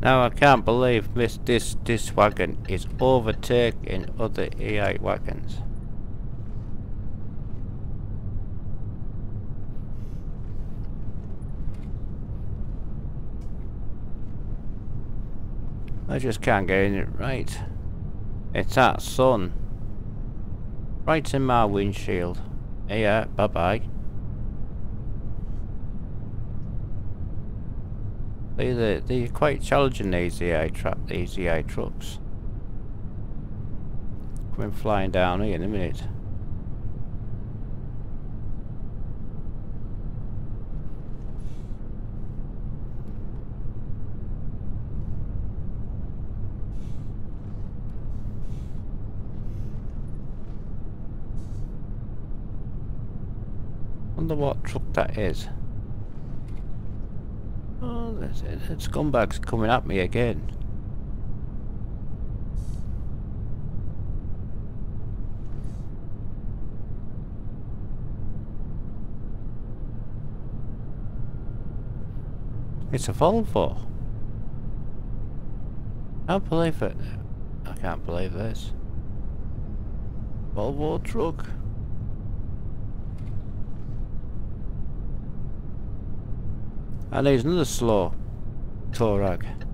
Now I can't believe this this this wagon is overtaking other AI wagons. I just can't get in it right. It's that sun. Right in my windshield. Yeah, bye bye. They're, they're quite challenging these AI, tra these AI trucks. Coming flying down here in a minute. Wonder what truck that is. Oh, that's it. It's scumbags coming at me again. It's a Volvo. I can't believe it. I can't believe this. Volvo truck. And there's another slow Torag.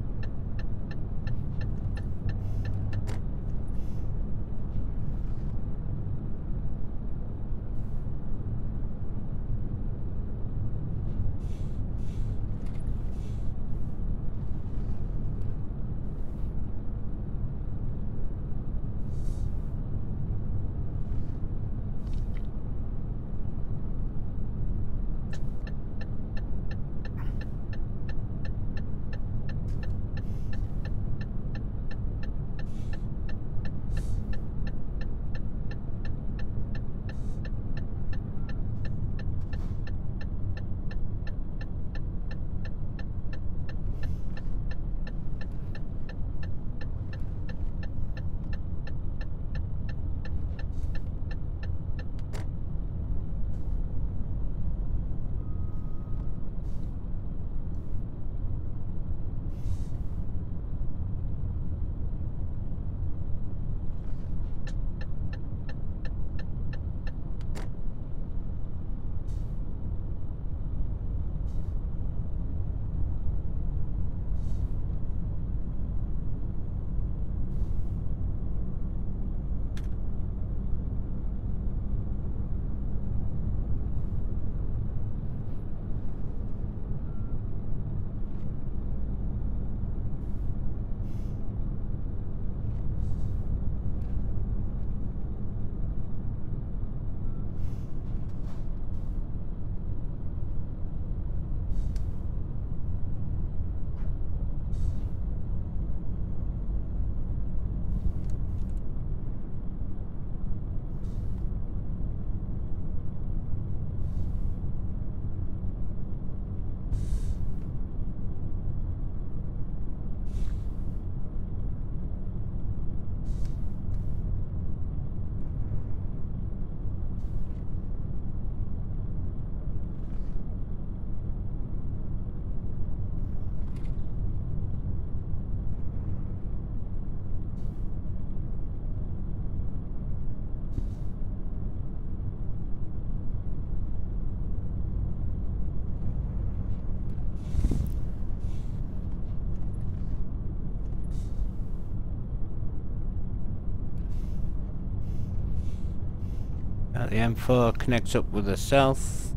4 connects up with the south,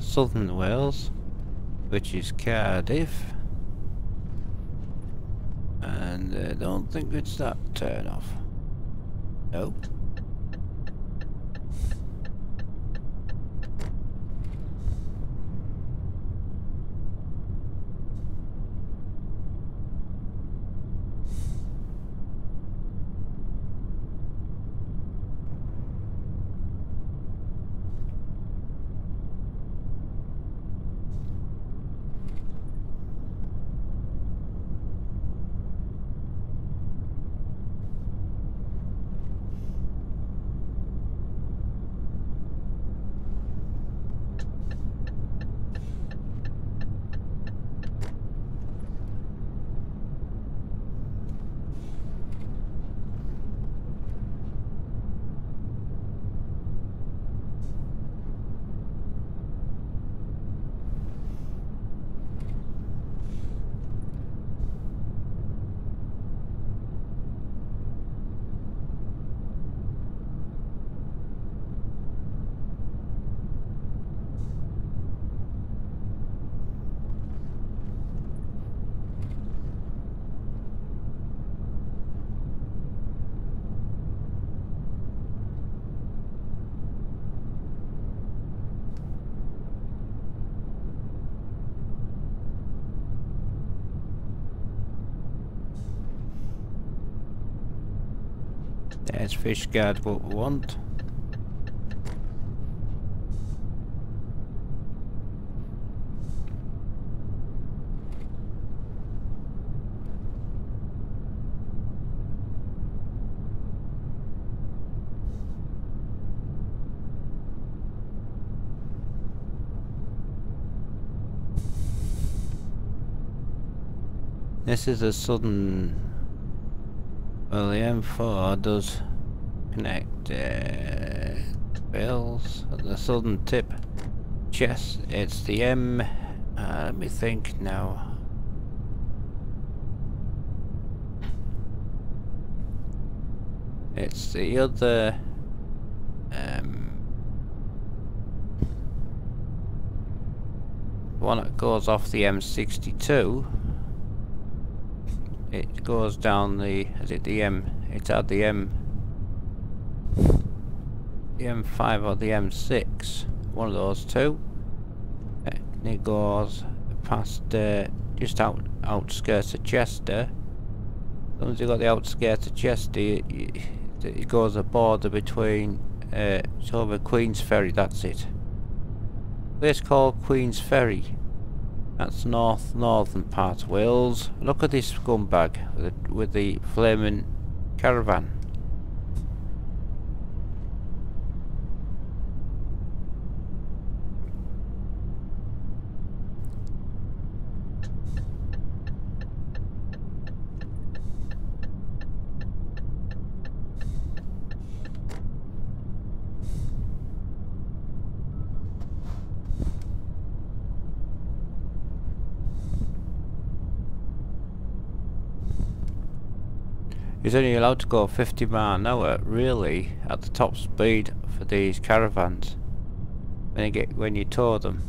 southern Wales, which is Cardiff. And I don't think it's that turn off. Nope. Fish guard what we want. This is a sudden... Well, the M4 does connect uh, Bills. At the southern tip. Yes, it's the M... Uh, let me think now. It's the other... Um, one that goes off the M62 it goes down the is it the M? It's at the M M5 or the M6 one of those two. And it goes past uh, just out outskirts of Chester. As long as you got the outskirts of Chester it, it goes a border between uh, it's over Queensferry that's it. Place called Queensferry. That's north northern part of Wales. Look at this scumbag with the, with the flaming caravan. He's only allowed to go 50 mile an hour, really, at the top speed for these caravans when you get when you tow them.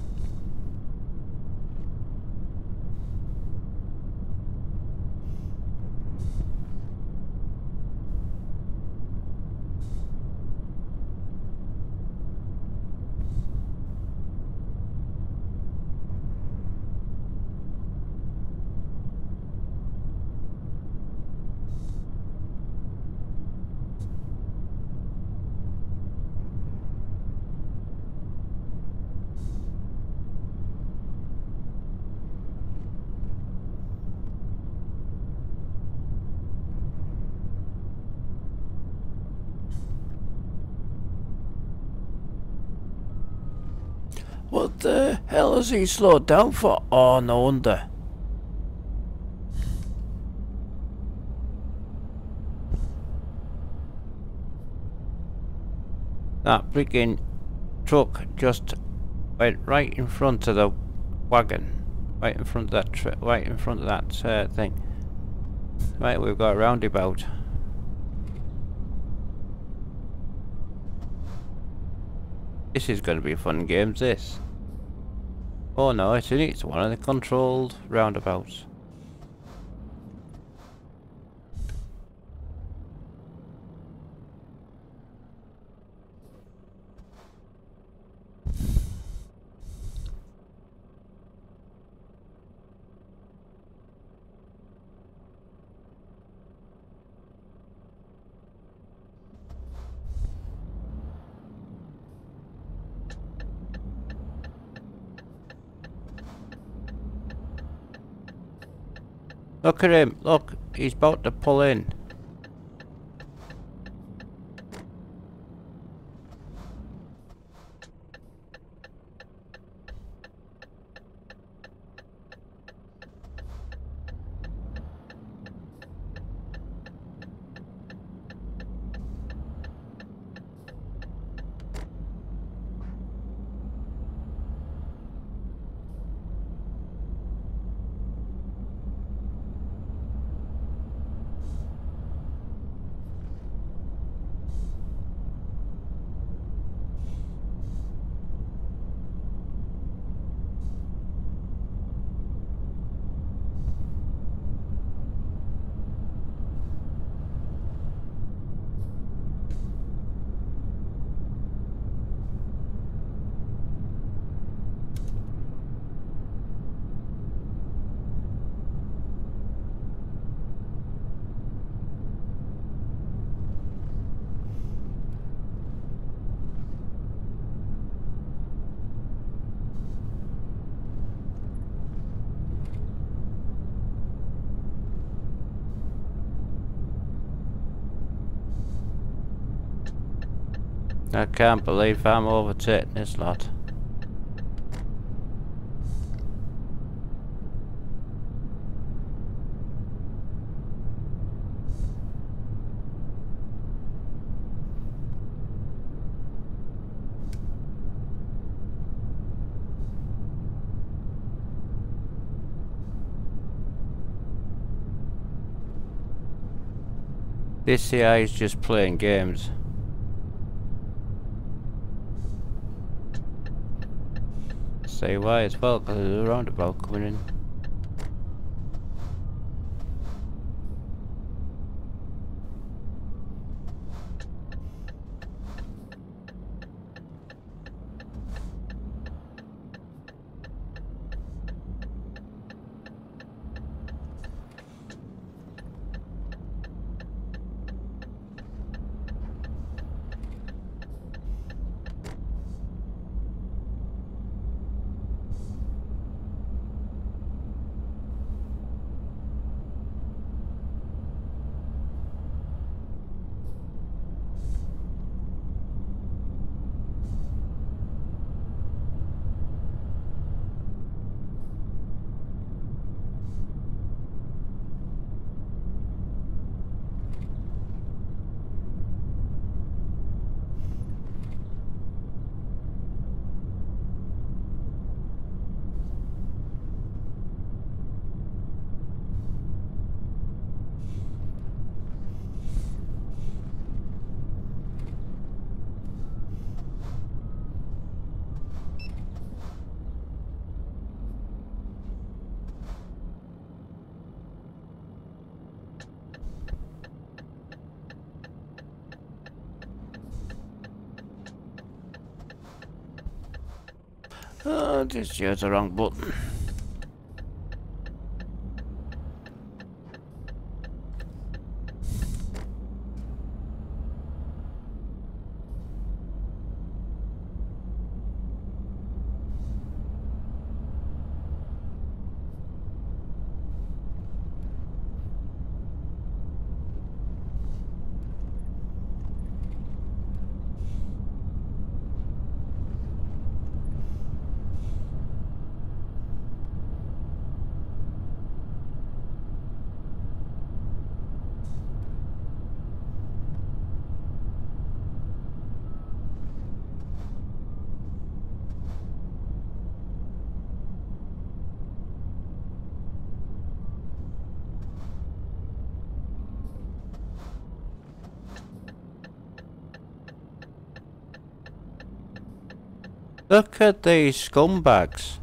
What has he slowed down for? Oh, no wonder. That freaking truck just went right in front of the wagon. Right in front of that right in front of that uh, thing. Right, we've got a roundabout. This is going to be a fun game, this. Oh no, it's, it's one of the controlled roundabouts. Look at him. Look, he's about to pull in. Can't believe I'm overtaking this lot. This AI is just playing games. Say why as well, because there's a roundabout coming in. Oh, just use the wrong button. Look at these scumbags.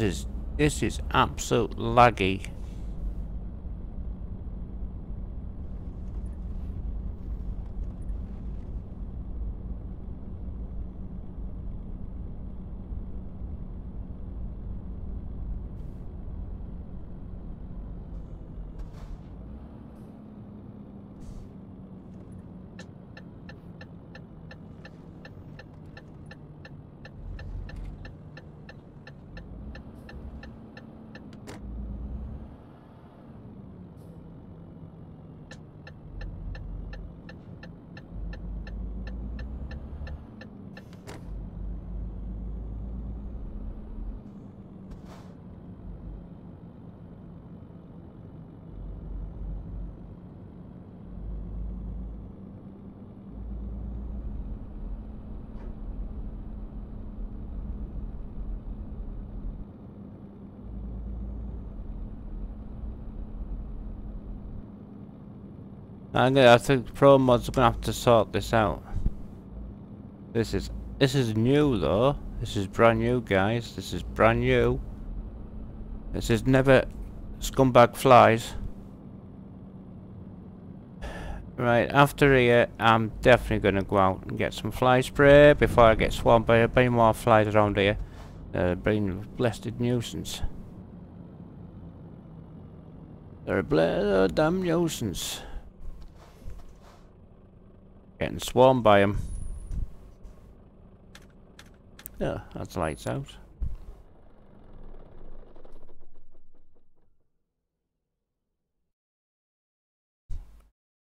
Is this is absolute laggy. I'm gonna, I think Pro Mods are gonna have to sort this out. This is this is new though. This is brand new, guys. This is brand new. This is never scumbag flies. Right, after here, I'm definitely gonna go out and get some fly spray before I get swarmed by a bunch more flies around here. Being a blessed nuisance. They're a bl damn nuisance. Swarmed by them. Yeah, that's lights out.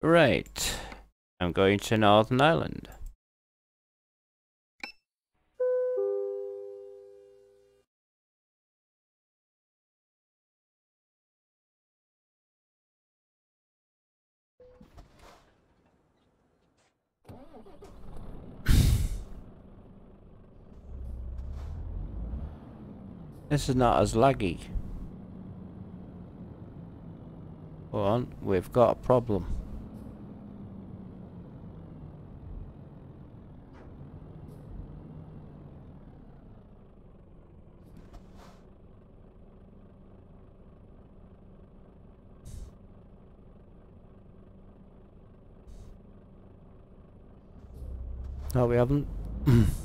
Right. I'm going to Northern Ireland. This is not as laggy. Hold on, we've got a problem. No, we haven't.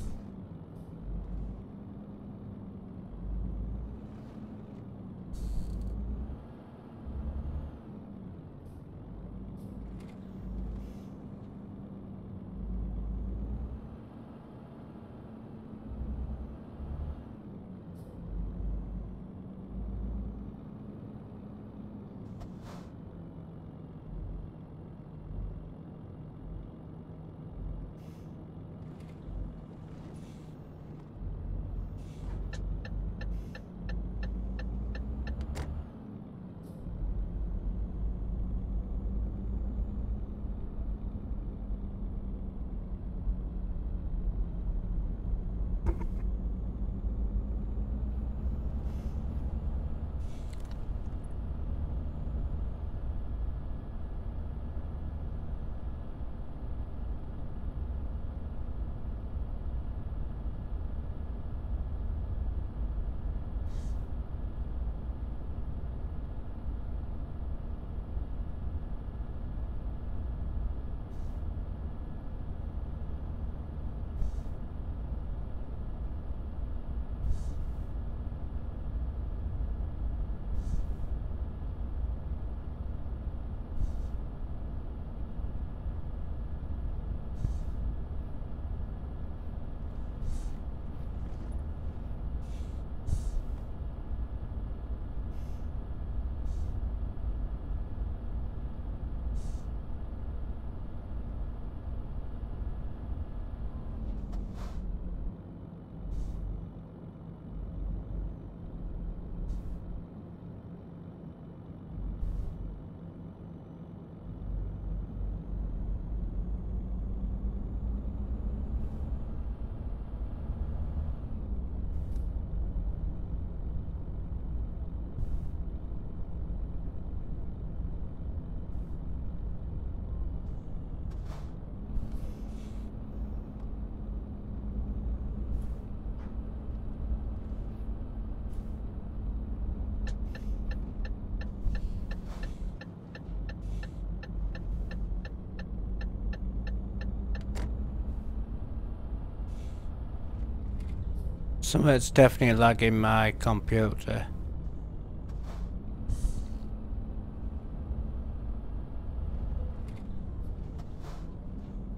Something's definitely lagging my computer.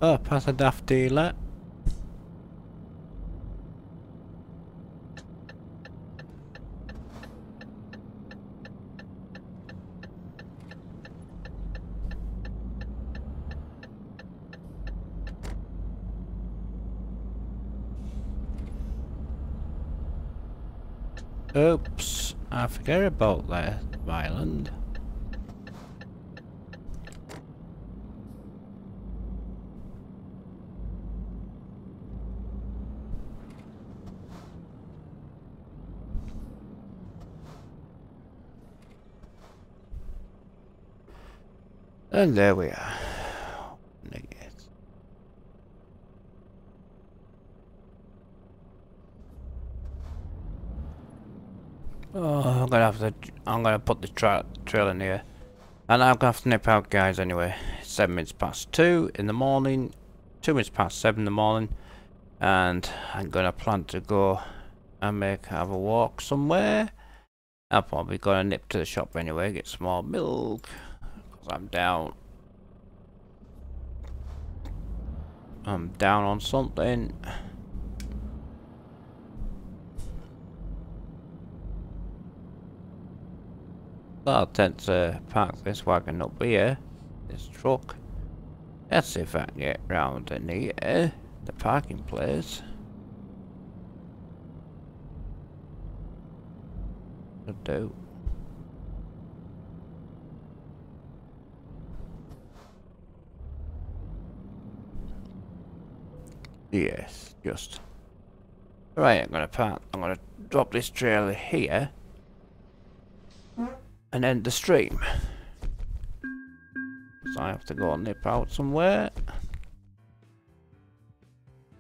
Oh, pass a daft dealer. Oops, I forget about that island. And there we are. Oh, I'm gonna have to. I'm gonna put the tra trail in here, and I'm gonna have to nip out, guys. Anyway, seven minutes past two in the morning, two minutes past seven in the morning, and I'm gonna plan to go and make have a walk somewhere. I'm probably gonna nip to the shop anyway, get some more milk, cause I'm down. I'm down on something. I'll tend to park this wagon up here, this truck. Let's see if I can get round in here, the parking place. I do. Yes, just. Right, I'm gonna park, I'm gonna drop this trailer here and end the stream. So I have to go and nip out somewhere.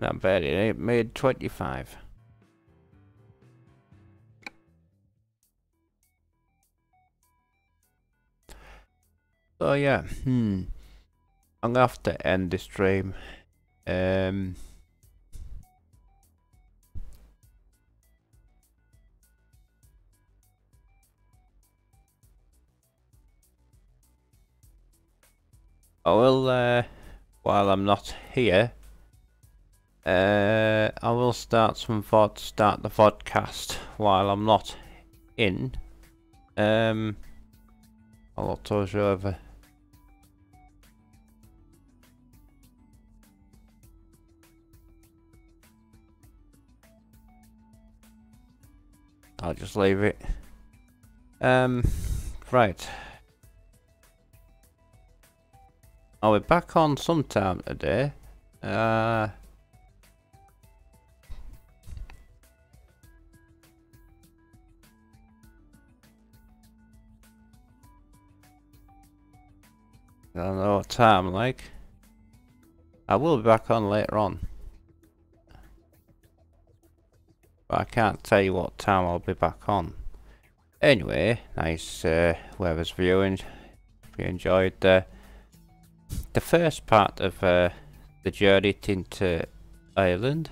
Not bad, it made 25. So yeah, hmm. I'm gonna have to end the stream. Um I will, uh, while I'm not here, uh, I will start some VOD, start the vodcast while I'm not in. Um, I'll toss you over. I'll just leave it. Um, right. Are we back on sometime today? Uh... I don't know what time like. I will be back on later on. But I can't tell you what time I'll be back on. Anyway, nice uh, viewing. If you enjoyed uh, the first part of uh, the journey into Ireland.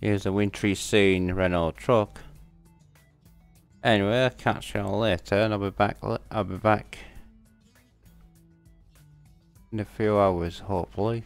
Here's a wintry scene Renault truck. Anyway, I'll catch you all later and I'll be back I'll be back in a few hours hopefully.